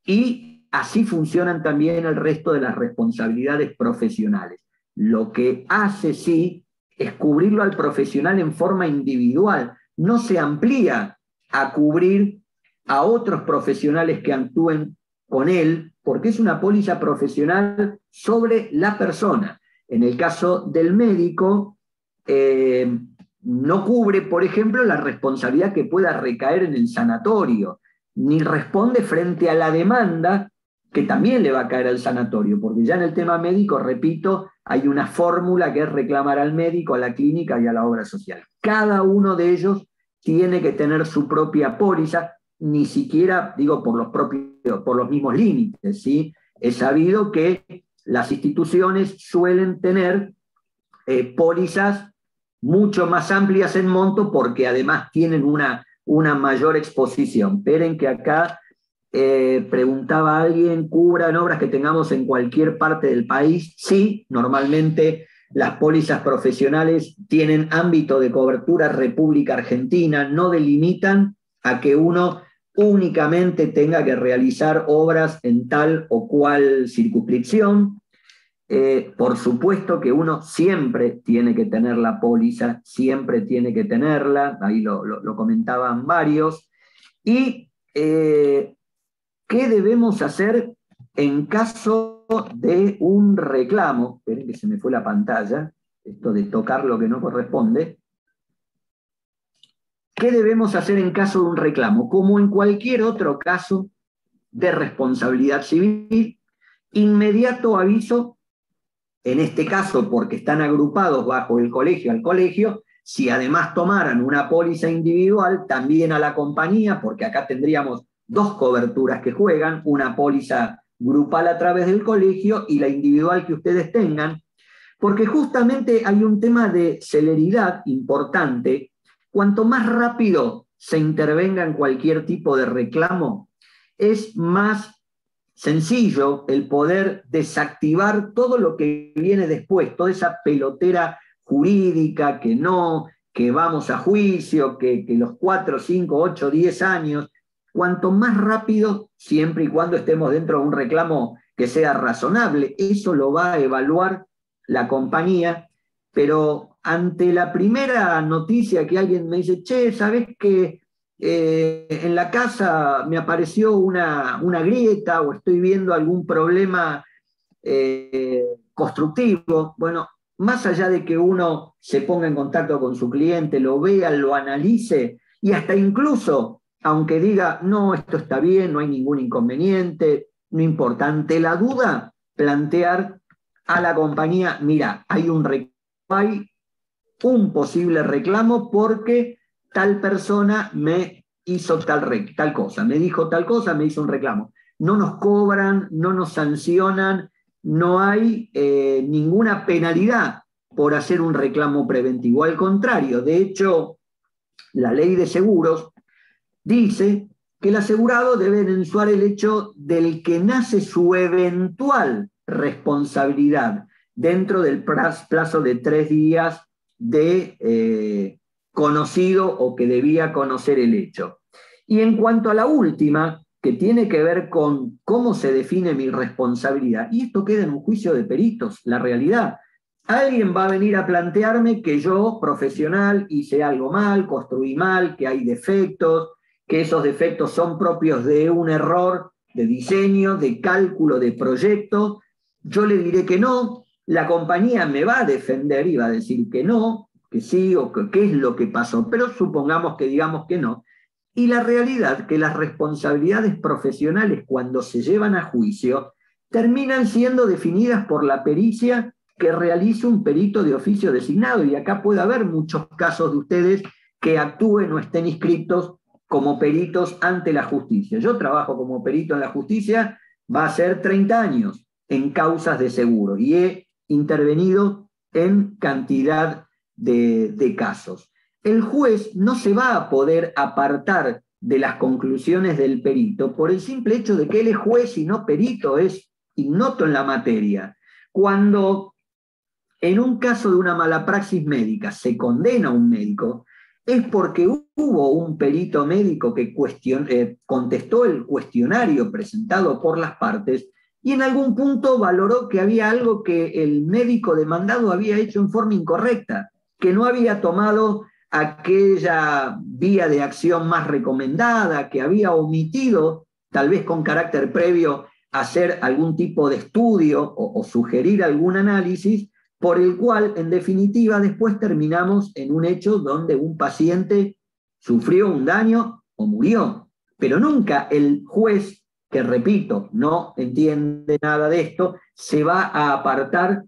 S3: y así funcionan también el resto de las responsabilidades profesionales. Lo que hace sí es cubrirlo al profesional en forma individual, no se amplía a cubrir a otros profesionales que actúen con él, porque es una póliza profesional sobre la persona. En el caso del médico, eh, no cubre, por ejemplo, la responsabilidad que pueda recaer en el sanatorio ni responde frente a la demanda que también le va a caer al sanatorio, porque ya en el tema médico, repito, hay una fórmula que es reclamar al médico, a la clínica y a la obra social. Cada uno de ellos tiene que tener su propia póliza, ni siquiera, digo, por los, propios, por los mismos límites. ¿sí? Es sabido que las instituciones suelen tener eh, pólizas mucho más amplias en monto porque además tienen una una mayor exposición. Esperen que acá eh, preguntaba alguien, ¿cubran obras que tengamos en cualquier parte del país? Sí, normalmente las pólizas profesionales tienen ámbito de cobertura República Argentina, no delimitan a que uno únicamente tenga que realizar obras en tal o cual circunscripción. Eh, por supuesto que uno siempre tiene que tener la póliza, siempre tiene que tenerla, ahí lo, comentaban varios. ¿Y eh, qué debemos hacer en caso de un reclamo? Esperen que se me fue la pantalla, esto de tocar lo que no corresponde. ¿Qué debemos hacer en caso de un reclamo? Como en cualquier otro caso de responsabilidad civil, inmediato aviso en este caso porque están agrupados bajo el colegio al colegio, si además tomaran una póliza individual, también a la compañía, porque acá tendríamos dos coberturas que juegan, una póliza grupal a través del colegio y la individual que ustedes tengan, porque justamente hay un tema de celeridad importante. Cuanto más rápido se intervenga en cualquier tipo de reclamo, es más sencillo el poder desactivar todo lo que viene después, toda esa pelotera jurídica que no, que vamos a juicio, que, los cuatro, cinco, ocho, diez años, cuanto más rápido, siempre y cuando estemos dentro de un reclamo que sea razonable, eso lo va a evaluar la compañía, pero ante la primera noticia que alguien me dice, che, ¿sabes que eh, en la casa me apareció una, grieta o estoy viendo algún problema eh, constructivo? Bueno, más allá de que uno se ponga en contacto con su cliente, lo vea, lo analice y hasta incluso, aunque diga, no, esto está bien, no hay ningún inconveniente, no importa, ante la duda, plantear a la compañía, mira, hay un, hay un posible reclamo porque tal persona me hizo tal, tal cosa, me dijo tal cosa, me hizo un reclamo. No nos cobran, no nos sancionan, no hay eh, ninguna penalidad por hacer un reclamo preventivo. Al contrario, de hecho, la ley de seguros dice que el asegurado debe denunciar el hecho del que nace su eventual responsabilidad dentro del plazo de tres días de eh, conocido o que debía conocer el hecho. Y en cuanto a la última, que tiene que ver con cómo se define mi responsabilidad. Y esto queda en un juicio de peritos, la realidad. Alguien va a venir a plantearme que yo, profesional, hice algo mal, construí mal, que hay defectos, que esos defectos son propios de un error de diseño, de cálculo, de proyecto. Yo le diré que no, la compañía me va a defender y va a decir que no, que sí o qué es lo que pasó, pero supongamos que digamos que no. Y la realidad que las responsabilidades profesionales cuando se llevan a juicio terminan siendo definidas por la pericia que realiza un perito de oficio designado. Y acá puede haber muchos casos de ustedes que actúen o estén inscritos como peritos ante la justicia. Yo trabajo como perito en la justicia, va a ser 30 años en causas de seguro y he intervenido en cantidad de, casos el juez no se va a poder apartar de las conclusiones del perito por el simple hecho de que él es juez y no perito, es ignoto en la materia. Cuando en un caso de una mala praxis médica se condena a un médico, es porque hubo un perito médico que eh, contestó el cuestionario presentado por las partes y en algún punto valoró que había algo que el médico demandado había hecho en forma incorrecta, que no había tomado aquella vía de acción más recomendada, que había omitido, tal vez con carácter previo, hacer algún tipo de estudio o, sugerir algún análisis, por el cual, en definitiva, después terminamos en un hecho donde un paciente sufrió un daño o murió. Pero nunca el juez, que repito, no entiende nada de esto, se va a apartar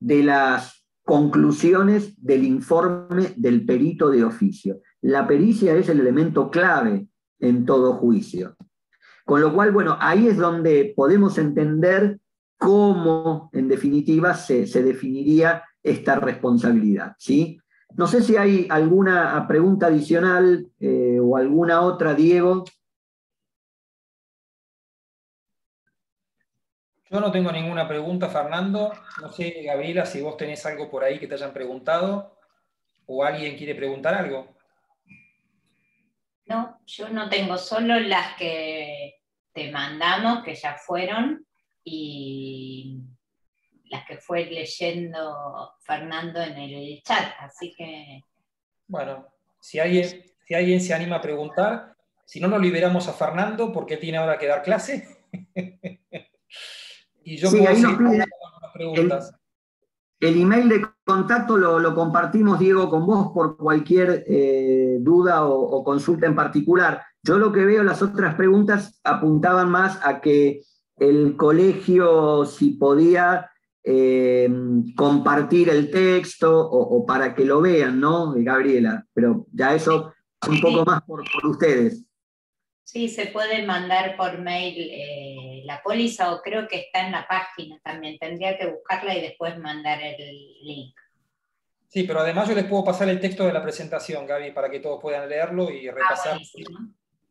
S3: de las conclusiones del informe del perito de oficio. La pericia es el elemento clave en todo juicio. Con lo cual, bueno, ahí es donde podemos entender cómo, en definitiva, se, definiría esta responsabilidad. ¿sí? No sé si hay alguna pregunta adicional eh, o alguna otra, Diego.
S2: Yo no tengo ninguna pregunta, Fernando. No sé, Gabriela, si vos tenés algo por ahí que te hayan preguntado o alguien quiere preguntar algo.
S1: No, yo no tengo solo las que te mandamos, que ya fueron, y las que fue leyendo Fernando en el chat, así que...
S2: Bueno, si alguien, si alguien se anima a preguntar, si no, nos liberamos a Fernando porque tiene ahora que dar clase.
S3: Y yo sí, ahí nos preguntas. El, email de contacto lo, compartimos, Diego, con vos por cualquier eh, duda o, consulta en particular. Yo lo que veo, las otras preguntas apuntaban más a que el colegio, si podía eh, compartir el texto o, para que lo vean, ¿no, Gabriela? Pero ya eso un poco más por ustedes.
S1: Sí, se puede mandar por mail eh, la póliza o creo que está en la página también. Tendría que buscarla y después mandar el link.
S2: Sí, pero además yo les puedo pasar el texto de la presentación, Gaby, para que todos puedan leerlo y repasar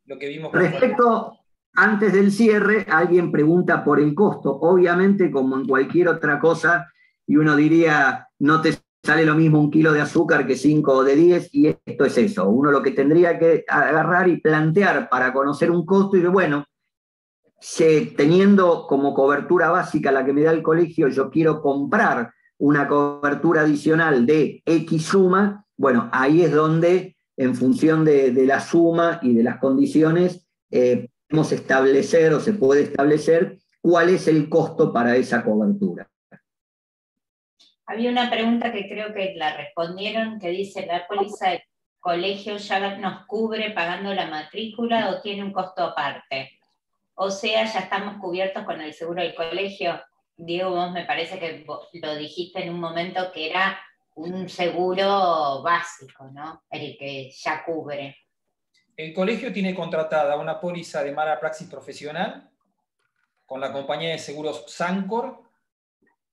S2: lo que vimos.
S3: Respecto, antes del cierre, alguien pregunta por el costo. Obviamente, como en cualquier otra cosa, y uno diría, no te sale lo mismo un kilo de azúcar que cinco de diez, y esto es eso. Uno lo que tendría que agarrar y plantear para conocer un costo y de, bueno, teniendo como cobertura básica la que me da el colegio, yo quiero comprar una cobertura adicional de X suma, bueno, ahí es donde, en función de, la suma y de las condiciones, eh, podemos establecer o se puede establecer cuál es el costo para esa cobertura.
S1: Había una pregunta que creo que la respondieron, que dice, ¿la póliza del colegio ya nos cubre pagando la matrícula o tiene un costo aparte? O sea, ya estamos cubiertos con el seguro del colegio. Diego, vos me parece que lo dijiste en un momento que era un seguro básico, ¿no? El que ya cubre.
S2: El colegio tiene contratada una póliza de mala praxis profesional con la compañía de seguros Sancor.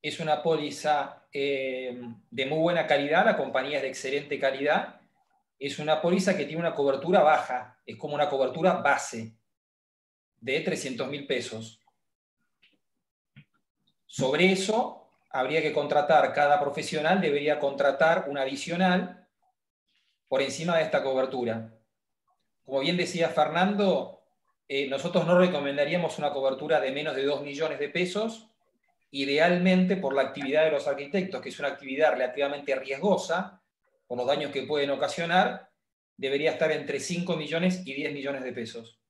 S2: Es una póliza eh, de muy buena calidad, la compañía es de excelente calidad. Es una póliza que tiene una cobertura baja, es como una cobertura base de 300 mil pesos. Sobre eso, habría que contratar, cada profesional debería contratar un adicional por encima de esta cobertura. Como bien decía Fernando, eh, nosotros no recomendaríamos una cobertura de menos de 2 millones de pesos, idealmente por la actividad de los arquitectos, que es una actividad relativamente riesgosa, por los daños que pueden ocasionar, debería estar entre 5 millones y 10 millones de pesos.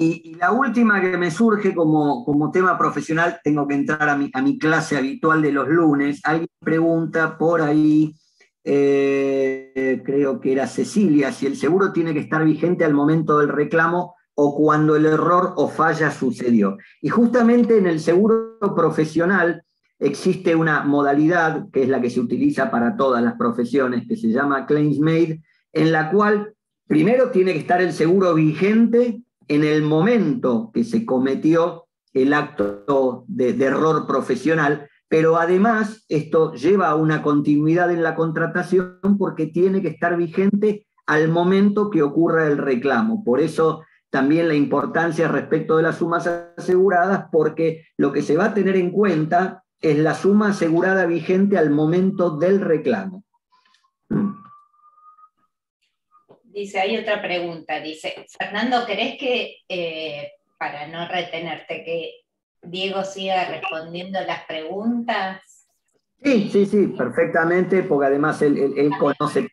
S3: Y, la última que me surge como, como tema profesional, tengo que entrar a mi, a mi, clase habitual de los lunes. Alguien pregunta por ahí, eh, creo que era Cecilia, si el seguro tiene que estar vigente al momento del reclamo o cuando el error o falla sucedió. Y justamente en el seguro profesional existe una modalidad que es la que se utiliza para todas las profesiones, que se llama Claims Made, en la cual primero tiene que estar el seguro vigente en el momento que se cometió el acto de, error profesional, pero además esto lleva a una continuidad en la contratación porque tiene que estar vigente al momento que ocurra el reclamo. Por eso también la importancia respecto de las sumas aseguradas, porque lo que se va a tener en cuenta es la suma asegurada vigente al momento del reclamo.
S1: Dice, hay otra pregunta. Dice, Fernando, ¿querés que, eh, para no retenerte, que Diego siga respondiendo las preguntas?
S3: Sí, sí, sí, perfectamente, porque además él, conoce.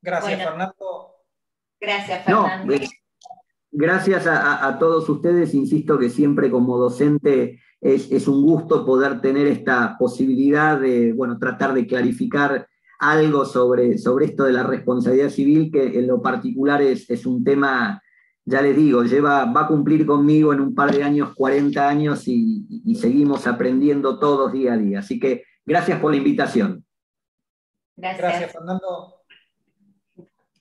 S2: Gracias, Fernando.
S1: Gracias, Fernando.
S3: gracias a, todos ustedes, insisto que siempre como docente es, es, un gusto poder tener esta posibilidad de, bueno, tratar de clarificar algo sobre, sobre esto de la responsabilidad civil, que en lo particular es, es un tema, ya les digo, lleva, va a cumplir conmigo en un par de años 40 años y, seguimos aprendiendo todos día a día. Así que gracias por la invitación.
S2: Gracias, gracias Fernando.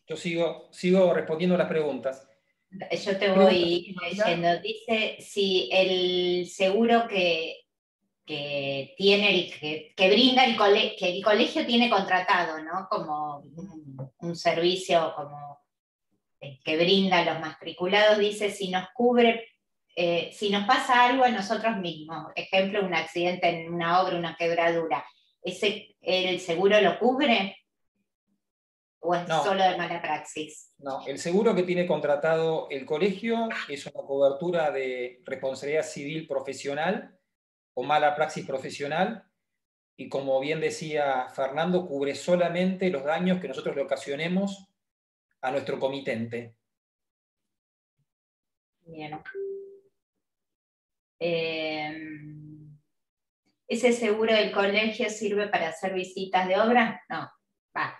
S2: Yo sigo, sigo respondiendo las preguntas.
S1: Yo te voy leyendo. Dice si el seguro que que tiene el, que, brinda el colegio, que el colegio tiene contratado, ¿no? Como un, servicio como eh, que brinda a los matriculados, dice si nos cubre, eh, si nos pasa algo a nosotros mismos, ejemplo, un accidente en una obra, una quebradura, ¿ese, ¿el seguro lo cubre? ¿O es solo de mala praxis?
S2: No, el seguro que tiene contratado el colegio es una cobertura de responsabilidad civil profesional o mala praxis profesional y como bien decía Fernando, cubre solamente los daños que nosotros le ocasionemos a nuestro comitente.
S1: Bien. Em, ¿Ese seguro del colegio sirve para hacer visitas de obra? No, va.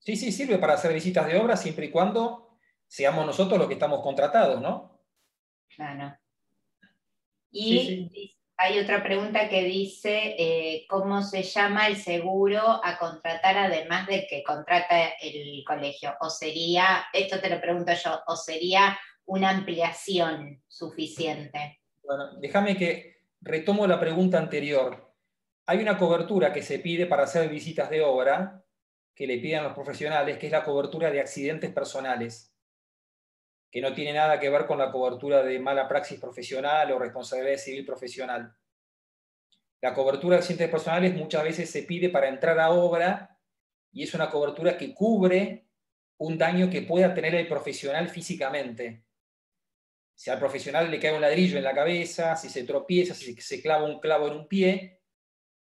S2: Sí, sí, sirve para hacer visitas de obra siempre y cuando seamos nosotros los que estamos contratados, ¿no?
S1: Claro. Y hay otra pregunta que dice eh, cómo se llama el seguro a contratar además de que contrata el colegio. O sería, esto te lo pregunto yo, o sería una ampliación suficiente.
S2: Bueno, déjame que retomo la pregunta anterior. Hay una cobertura que se pide para hacer visitas de obra, que le piden los profesionales, que es la cobertura de accidentes personales, que no tiene nada que ver con la cobertura de mala praxis profesional o responsabilidad civil profesional. La cobertura de accidentes personales muchas veces se pide para entrar a obra y es una cobertura que cubre un daño que pueda tener el profesional físicamente. Si al profesional le cae un ladrillo en la cabeza, si se tropieza, si se clava un clavo en un pie,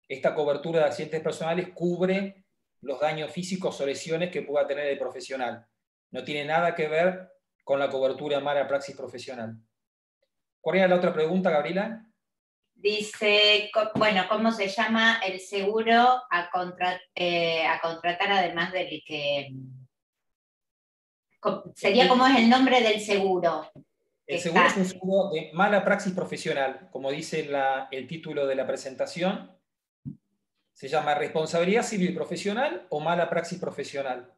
S2: esta cobertura de accidentes personales cubre los daños físicos o lesiones que pueda tener el profesional. No tiene nada que ver con la cobertura mala praxis profesional. ¿Cuál era la otra pregunta, Gabriela?
S1: Dice, bueno, ¿cómo se llama el seguro a, eh, a contratar además del que... Sería como es el nombre del seguro.
S2: El seguro es un seguro de mala praxis profesional, como dice el título de la presentación. Se llama responsabilidad civil profesional o mala praxis profesional.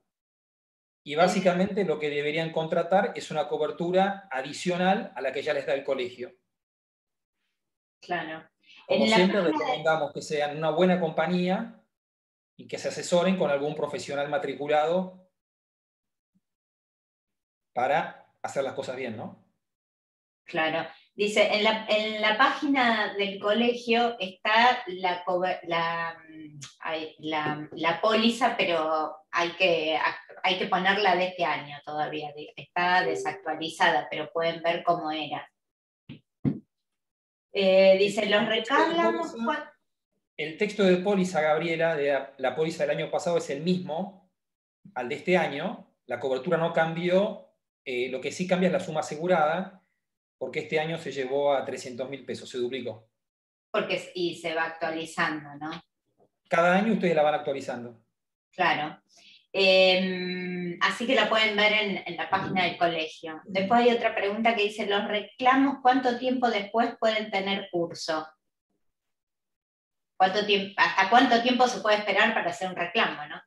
S2: Y básicamente lo que deberían contratar es una cobertura adicional a la que ya les da el colegio.
S1: Claro.
S2: Como siempre, recomendamos que sean una buena compañía y que se asesoren con algún profesional matriculado para hacer las cosas bien, ¿no?
S1: Claro. Dice, en la, página del colegio está la, la, la, póliza, pero hay que, hay que ponerla de este año todavía. Está desactualizada, pero pueden ver cómo era. Eh, dice, los reclamos...
S2: El texto de póliza, Gabriela, de la, póliza del año pasado es el mismo al de este año. La cobertura no cambió. Eh, lo que sí cambia es la suma asegurada porque este año se llevó a 300 mil pesos, se duplicó.
S1: Porque y se va actualizando, ¿no?
S2: Cada año ustedes la van actualizando.
S1: Claro. Em, así que la pueden ver en, la página del colegio. Después hay otra pregunta que dice, ¿los reclamos cuánto tiempo después pueden tener curso? ¿Cuánto tiempo, ¿Hasta cuánto tiempo se puede esperar para hacer un reclamo? ¿no?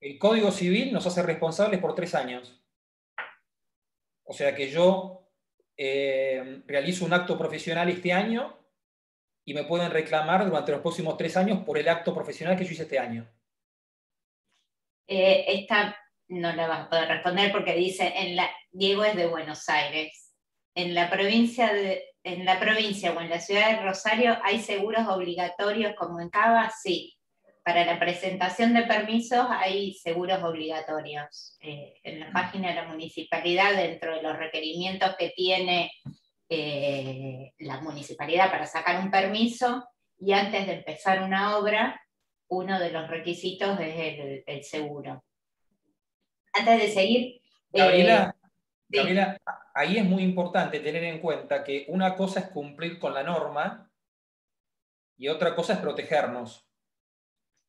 S2: El Código Civil nos hace responsables por tres años. O sea que yo eh, realizo un acto profesional este año y me pueden reclamar durante los próximos tres años por el acto profesional que yo hice este año.
S1: Eh, esta no la vas a poder responder porque dice, en la, Diego es de Buenos Aires. En la, provincia de, en la provincia o en la ciudad de Rosario hay seguros obligatorios como en Cava, sí para la presentación de permisos hay seguros obligatorios. Eh, en la página de la municipalidad, dentro de los requerimientos que tiene eh, la municipalidad para sacar un permiso, y antes de empezar una obra, uno de los requisitos es el, seguro. Antes de seguir...
S2: Eh, Gabriela, ahí es muy importante tener en cuenta que una cosa es cumplir con la norma y otra cosa es protegernos.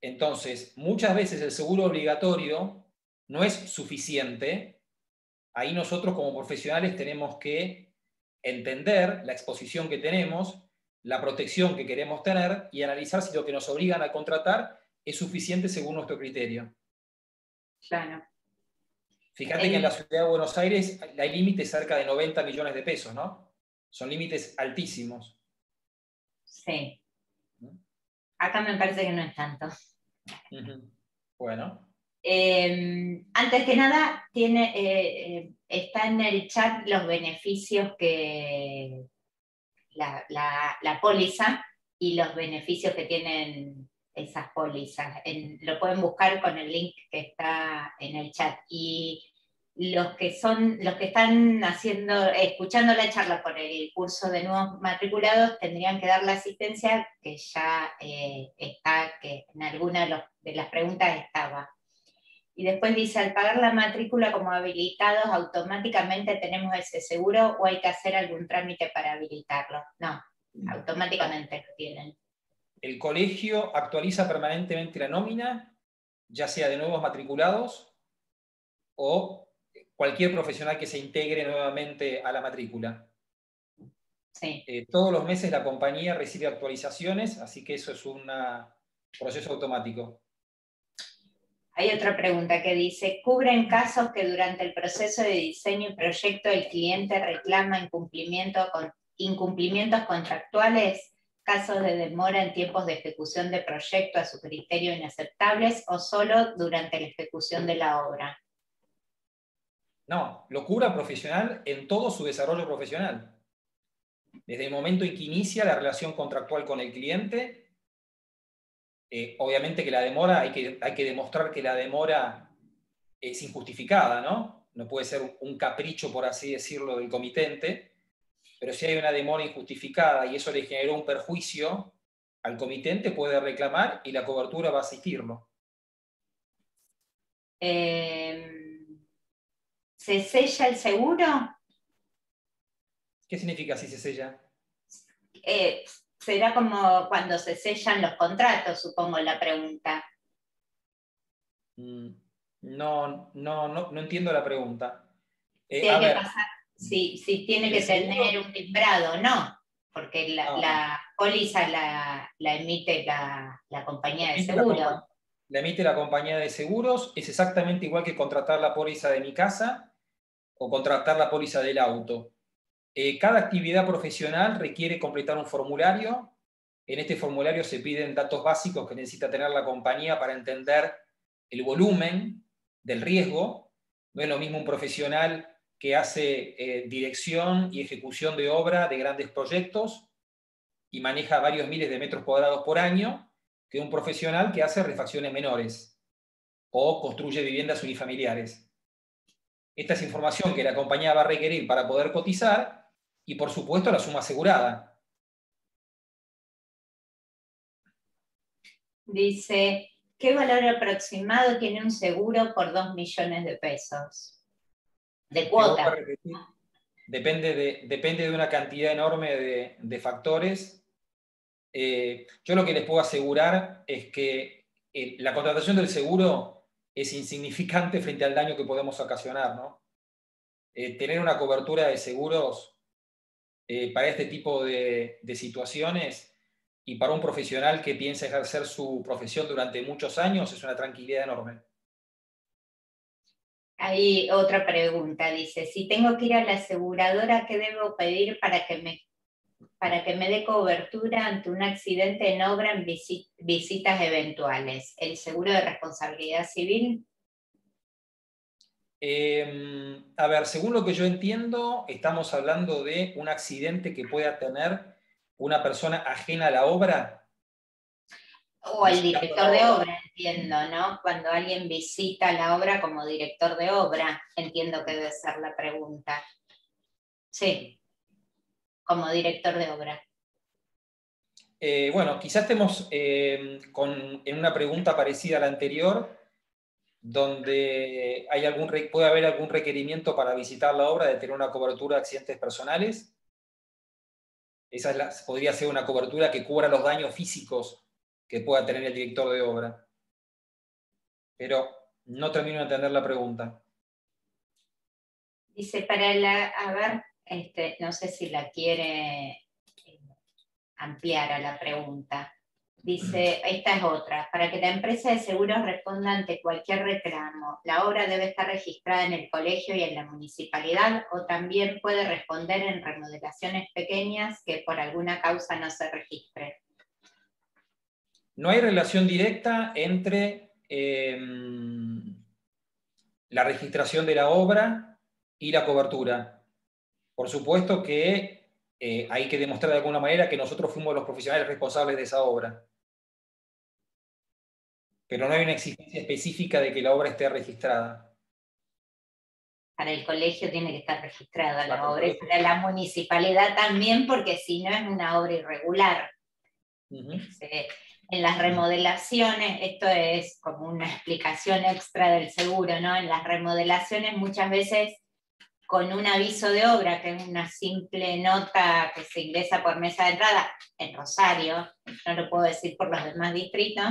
S2: Entonces, muchas veces el seguro obligatorio no es suficiente. Ahí nosotros como profesionales tenemos que entender la exposición que tenemos, la protección que queremos tener y analizar si lo que nos obligan a contratar es suficiente según nuestro criterio.
S1: Claro.
S2: Fíjate que en la ciudad de Buenos Aires hay límites cerca de 90 millones de pesos, ¿no? Son límites altísimos.
S1: Sí. Acá me parece que no es tanto.
S2: Bueno.
S1: Em, antes que nada, tiene, eh, eh, está en el chat los beneficios que la, la, póliza y los beneficios que tienen esas pólizas. lo pueden buscar con el link que está en el chat. Y los que son, los que están haciendo, escuchando la charla por el curso de nuevos matriculados tendrían que dar la asistencia que ya eh, está, que en alguna de, las preguntas estaba. Y después dice, al pagar la matrícula como habilitados, automáticamente tenemos ese seguro o hay que hacer algún trámite para habilitarlo. No, automáticamente lo tienen.
S2: El colegio actualiza permanentemente la nómina, ya sea de nuevos matriculados o cualquier profesional que se integre nuevamente a la matrícula. Eh, todos los meses la compañía recibe actualizaciones, así que eso es un proceso automático.
S1: Hay otra pregunta que dice, ¿cubren casos que durante el proceso de diseño y proyecto el cliente reclama incumplimiento con, incumplimientos contractuales? casos de demora en tiempos de ejecución de proyecto a su criterio inaceptables o solo durante la ejecución de la obra?
S2: No, locura profesional en todo su desarrollo profesional. Desde el momento en que inicia la relación contractual con el cliente, eh, obviamente que la demora, hay que, hay que demostrar que la demora es injustificada, ¿no? No puede ser un capricho, por así decirlo, del comitente, pero si hay una demora injustificada y eso le generó un perjuicio al comitente, puede reclamar y la cobertura va a asistirlo.
S1: Em, ¿Se sella el seguro?
S2: ¿Qué significa si se sella?
S1: Eh, será como cuando se sellan los contratos, supongo la pregunta.
S2: Mm, no, no, no, entiendo la pregunta.
S1: Eh, si, tiene que tener un timbrado, no, porque la, ah. póliza la, emite la, compañía de seguros.
S2: La, emite la compañía de seguros, es exactamente igual que contratar la póliza de mi casa o contratar la póliza del auto. Eh, cada actividad profesional requiere completar un formulario. En este formulario se piden datos básicos que necesita tener la compañía para entender el volumen del riesgo. No es lo mismo un profesional que hace eh, dirección y ejecución de obra de grandes proyectos y maneja varios miles de metros cuadrados por año que un profesional que hace refacciones menores o construye viviendas unifamiliares. Esta es información que la compañía va a requerir para poder cotizar y por supuesto la suma asegurada.
S1: Dice, ¿qué valor aproximado tiene un seguro por 2 millones de pesos? De cuota.
S2: Depende de, depende de una cantidad enorme de, factores. Eh, yo lo que les puedo asegurar es que eh, la contratación del seguro es insignificante frente al daño que podemos ocasionar. ¿no? Eh, tener una cobertura de seguros eh, para este tipo de, situaciones y para un profesional que piensa ejercer su profesión durante muchos años es una tranquilidad enorme.
S1: Hay otra pregunta, dice, si tengo que ir a la aseguradora, ¿qué debo pedir para que me, para que me dé cobertura ante un accidente en obra en visitas eventuales? ¿El seguro de responsabilidad civil?
S2: Em, a ver, según lo que yo entiendo, estamos hablando de un accidente que pueda tener una persona ajena a la obra.
S1: O el director de obra, entiendo, ¿no? Cuando alguien visita la obra como director de obra, entiendo que debe ser la pregunta. Sí, como director de obra.
S2: Eh, bueno, quizás estemos em, en una pregunta parecida a la anterior, donde hay algún, puede haber algún requerimiento para visitar la obra de tener una cobertura de accidentes personales. Esa podría ser una cobertura que cubra los daños físicos que pueda tener el director de obra. Pero no termino de entender la pregunta.
S1: Dice, para la, a ver, este, no sé si la quiere eh, ampliar a la pregunta. Dice, esta es otra, para que la empresa de seguros responda ante cualquier reclamo, la obra debe estar registrada en el colegio y en la municipalidad o también puede responder en remodelaciones pequeñas que por alguna causa no se registren.
S2: No hay relación directa entre em, la registración de la obra y la cobertura. Por supuesto que eh, hay que demostrar de alguna manera que nosotros fuimos los profesionales responsables de esa obra pero no hay una exigencia específica de que la obra esté registrada.
S1: Para el colegio tiene que estar registrada la obra, y para la municipalidad también, porque si no es una obra irregular. En las remodelaciones, esto es como una explicación extra del seguro, ¿no? En las remodelaciones muchas veces con un aviso de obra, que es una simple nota que se ingresa por mesa de entrada en Rosario, no lo puedo decir por los demás distritos,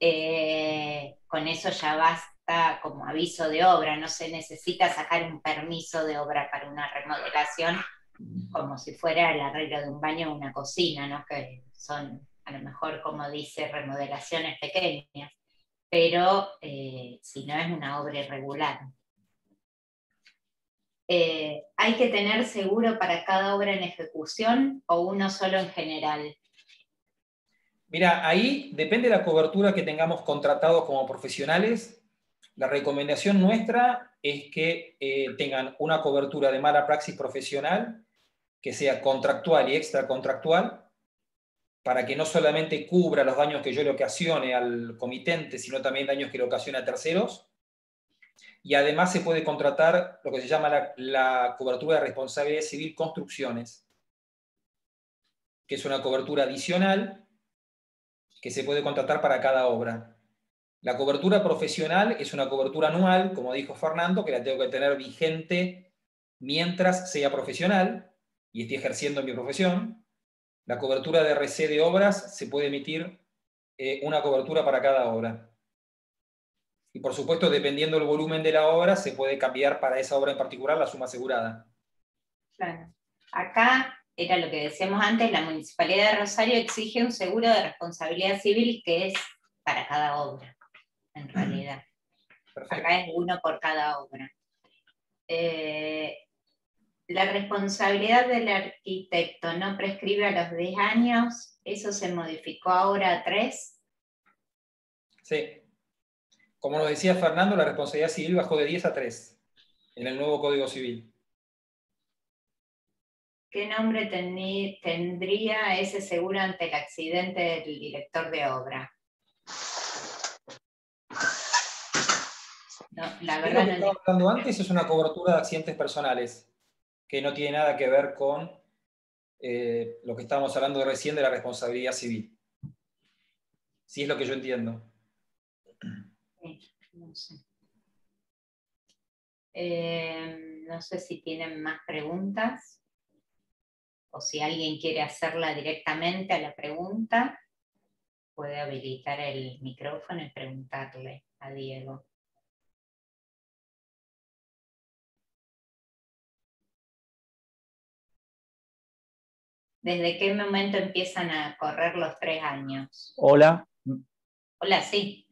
S1: eh, con eso ya basta como aviso de obra, no se necesita sacar un permiso de obra para una remodelación como si fuera el arreglo de un baño o una cocina, ¿no? que son a lo mejor, como dice, remodelaciones pequeñas, pero eh, si no es una obra irregular. Eh, ¿Hay que tener seguro para cada obra en ejecución o uno solo en general?
S2: Mira, ahí depende de la cobertura que tengamos contratados como profesionales. La recomendación nuestra es que eh, tengan una cobertura de mala praxis profesional que sea contractual y extracontractual, para que no solamente cubra los daños que yo le ocasione al comitente, sino también daños que le ocasione a terceros. Y además se puede contratar lo que se llama la, cobertura de responsabilidad civil construcciones, que es una cobertura adicional que se puede contratar para cada obra. La cobertura profesional es una cobertura anual, como dijo Fernando, que la tengo que tener vigente mientras sea profesional y esté ejerciendo mi profesión. La cobertura de RC de obras se puede emitir eh, una cobertura para cada obra. Y por supuesto, dependiendo del volumen de la obra, se puede cambiar para esa obra en particular la suma asegurada.
S1: Claro. Acá era lo que decíamos antes, la Municipalidad de Rosario exige un seguro de responsabilidad civil que es para cada obra, en realidad. Acá es uno por cada obra. Eh, la responsabilidad del arquitecto no prescribe a los 10 años, eso se modificó ahora a 3.
S2: Sí. Como nos decía Fernando, la responsabilidad civil bajó de 10 a 3 en el nuevo Código Civil.
S1: ¿Qué nombre tendría ese seguro ante el accidente del director de obra?
S2: No, la verdad lo que no hablando antes es una cobertura de accidentes personales, que no tiene nada que ver con eh, lo que estábamos hablando recién de la responsabilidad civil. Sí es lo que yo entiendo.
S1: No sé. Eh, no sé si tienen más preguntas o si alguien quiere hacerla directamente a la pregunta, puede habilitar el micrófono y preguntarle a Diego. ¿Desde qué momento empiezan a correr los tres años?
S4: Hola.
S1: Hola, sí.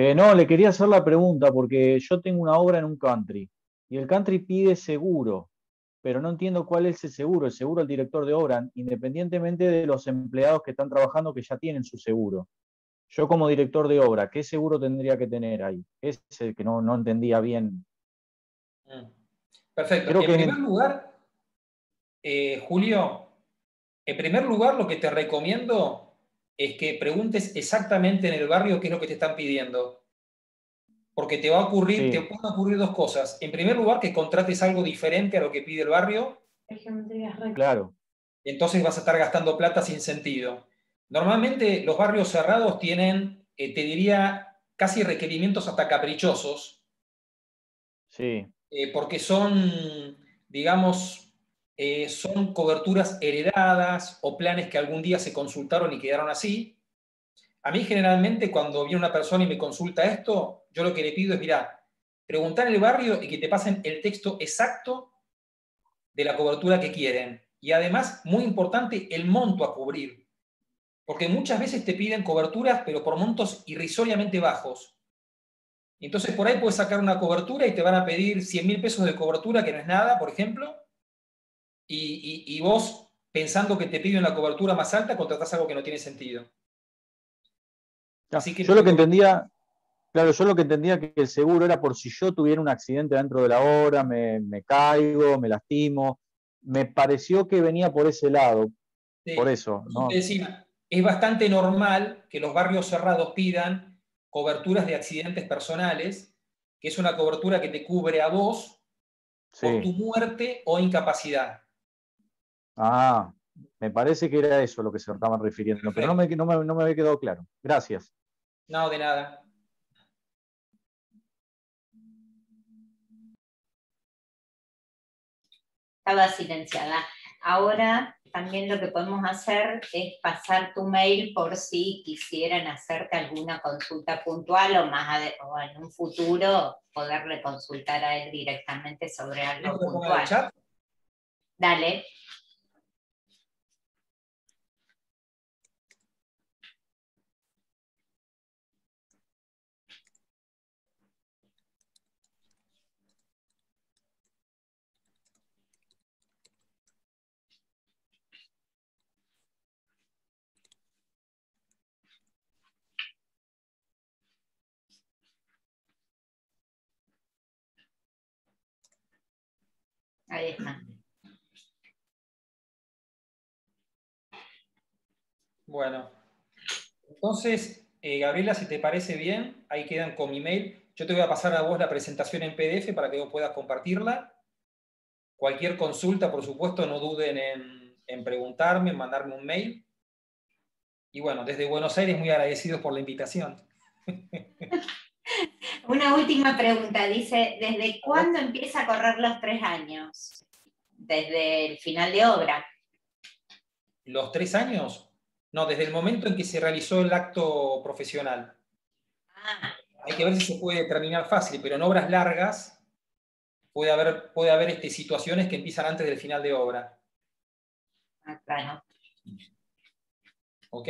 S4: Eh, no, le quería hacer la pregunta porque yo tengo una obra en un country y el country pide seguro pero no entiendo cuál es el seguro, el seguro del director de obra, independientemente de los empleados que están trabajando que ya tienen su seguro. Yo como director de obra, ¿qué seguro tendría que tener ahí? Ese es el que no, no entendía bien.
S2: Mm. Perfecto. en primer lugar, eh, Julio, en primer lugar lo que te recomiendo es que preguntes exactamente en el barrio qué es lo que te están pidiendo. Porque te va a ocurrir, te pueden ocurrir dos cosas. En primer lugar, que contrates algo diferente a lo que pide el barrio.
S4: Claro.
S2: Entonces vas a estar gastando plata sin sentido. Normalmente los barrios cerrados tienen, eh, te diría, casi requerimientos hasta caprichosos.
S4: Sí.
S2: Eh, porque son, digamos, eh, son coberturas heredadas o planes que algún día se consultaron y quedaron así. A mí generalmente cuando viene una persona y me consulta esto, yo lo que le pido es, mira, preguntar en el barrio y que te pasen el texto exacto de la cobertura que quieren. Y además, muy importante, el monto a cubrir. Porque muchas veces te piden coberturas, pero por montos irrisoriamente bajos. Entonces por ahí puedes sacar una cobertura y te van a pedir 100 mil pesos de cobertura, que no es nada, por ejemplo, y, y vos, pensando que te piden la cobertura más alta, contratás algo que no tiene sentido
S4: yo lo que entendía, claro, yo lo que entendía que el seguro era por si yo tuviera un accidente dentro de la obra, me, caigo, me lastimo. Me pareció que venía por ese lado. Por eso. ¿no?
S2: es bastante normal que los barrios cerrados pidan coberturas de accidentes personales, que es una cobertura que te cubre a vos por tu muerte o incapacidad.
S4: Ah, me parece que era eso lo que se estaban refiriendo, pero no me, no me había quedado claro. Gracias.
S2: No, de nada.
S1: Estaba silenciada. Ahora también lo que podemos hacer es pasar tu mail por si quisieran hacerte alguna consulta puntual o más o en un futuro poderle consultar a él directamente sobre algo puntual. Dale. Ahí está.
S2: Bueno, entonces, eh, Gabriela, si te parece bien, ahí quedan con mi mail. Yo te voy a pasar a vos la presentación en PDF para que vos puedas compartirla. Cualquier consulta, por supuesto, no duden en, en preguntarme, en mandarme un mail. Y bueno, desde Buenos Aires muy agradecidos por la invitación.
S1: Una última pregunta, dice, ¿desde cuándo empieza a correr los tres años? Desde el final de obra.
S2: ¿Los tres años? No, desde el momento en que se realizó el acto profesional.
S1: Ah,
S2: Hay que ver si se puede terminar fácil, pero en obras largas puede haber, puede haber este, situaciones que empiezan antes del final de obra.
S1: ah, claro.
S2: ¿Ok?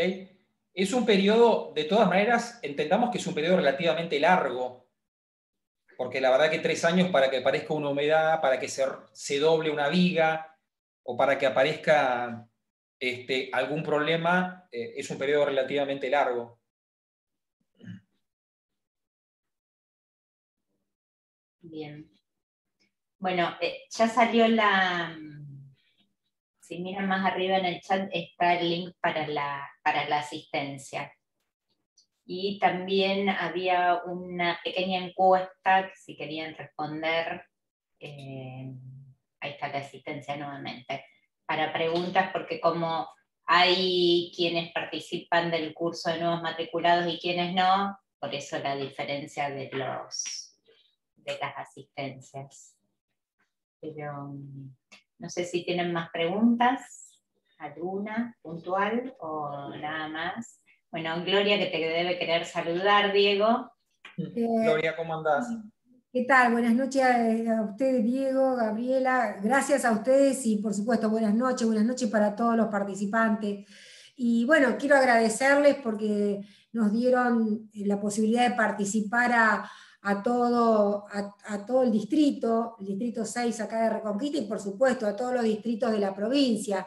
S2: Es un periodo, de todas maneras, entendamos que es un periodo relativamente largo, porque la verdad que tres años para que aparezca una humedad, para que se, doble una viga, o para que aparezca este, algún problema, eh, es un periodo relativamente largo.
S1: Bien. Bueno, eh, ya salió la. Si miran más arriba en el chat, está el link para la, para la asistencia. Y también había una pequeña encuesta, si querían responder, eh, ahí está la asistencia nuevamente, para preguntas, porque como hay quienes participan del curso de nuevos matriculados y quienes no, por eso la diferencia de los de las asistencias. Pero no sé si tienen más preguntas, alguna puntual o nada más. Bueno, Gloria, que te debe querer saludar, Diego.
S2: Gloria, ¿cómo andás?
S5: ¿Qué tal? Buenas noches a ustedes, Diego, Gabriela. Gracias a ustedes y por supuesto buenas noches, buenas noches para todos los participantes. Y bueno, quiero agradecerles porque nos dieron la posibilidad de participar a, a todo, a, todo el distrito, el distrito 6 acá de Reconquista y por supuesto a todos los distritos de la provincia.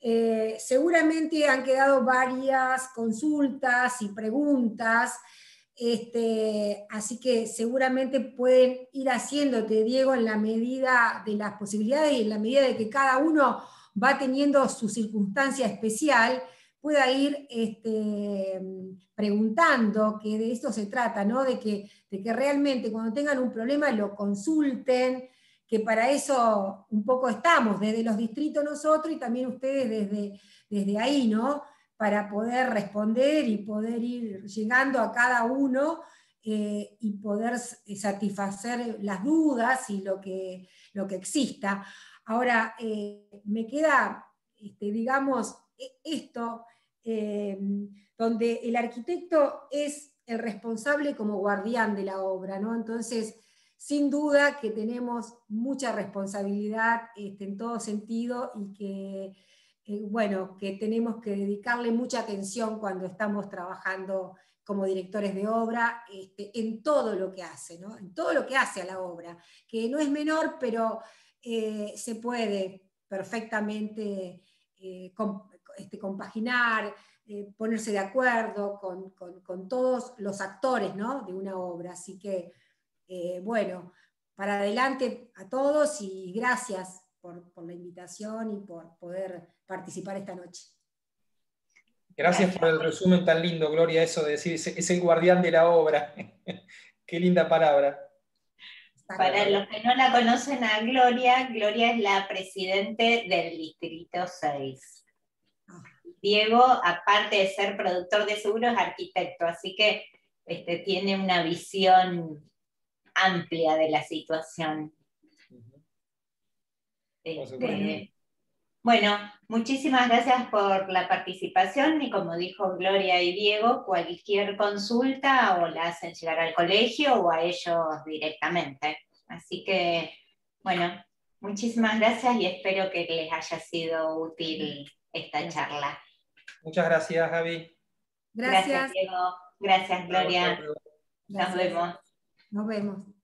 S5: Eh, seguramente han quedado varias consultas y preguntas, este, así que seguramente pueden ir haciéndote, Diego, en la medida de las posibilidades y en la medida de que cada uno va teniendo su circunstancia especial, pueda ir este, preguntando, que de esto se trata, ¿no? de, que, de que realmente cuando tengan un problema lo consulten, que para eso un poco estamos, desde los distritos nosotros y también ustedes desde, desde ahí, ¿no? Para poder responder y poder ir llegando a cada uno eh, y poder satisfacer las dudas y lo que, lo que exista. Ahora, eh, me queda, este, digamos, e-, esto, eh, donde el arquitecto es el responsable como guardián de la obra, ¿no? Entonces, sin duda que tenemos mucha responsabilidad este, en todo sentido y que, eh, bueno, que tenemos que dedicarle mucha atención cuando estamos trabajando como directores de obra este, en todo lo que hace, ¿no? en todo lo que hace a la obra, que no es menor, pero eh, se puede perfectamente eh, este, compaginar, eh, ponerse de acuerdo con, con, con, todos los actores ¿no? de una obra. Así que eh, bueno, para adelante a todos y gracias por, por, la invitación y por poder participar esta noche.
S2: Gracias por el resumen tan lindo, Gloria, eso de decir, es el guardián de la obra. Qué linda palabra.
S1: Para los que no la conocen a Gloria, Gloria es la presidente del Distrito 6. Diego, aparte de ser productor de seguros, es arquitecto, así que este, tiene una visión amplia de la situación. Este, bueno, muchísimas gracias por la participación y como dijo Gloria y Diego, cualquier consulta o la hacen llegar al colegio o a ellos directamente. Así que, bueno, muchísimas gracias y espero que les haya sido útil esta charla.
S2: Muchas gracias, Javi.
S1: Gracias, gracias Diego. Gracias, Gloria. Nos vemos.
S5: Nos vemos.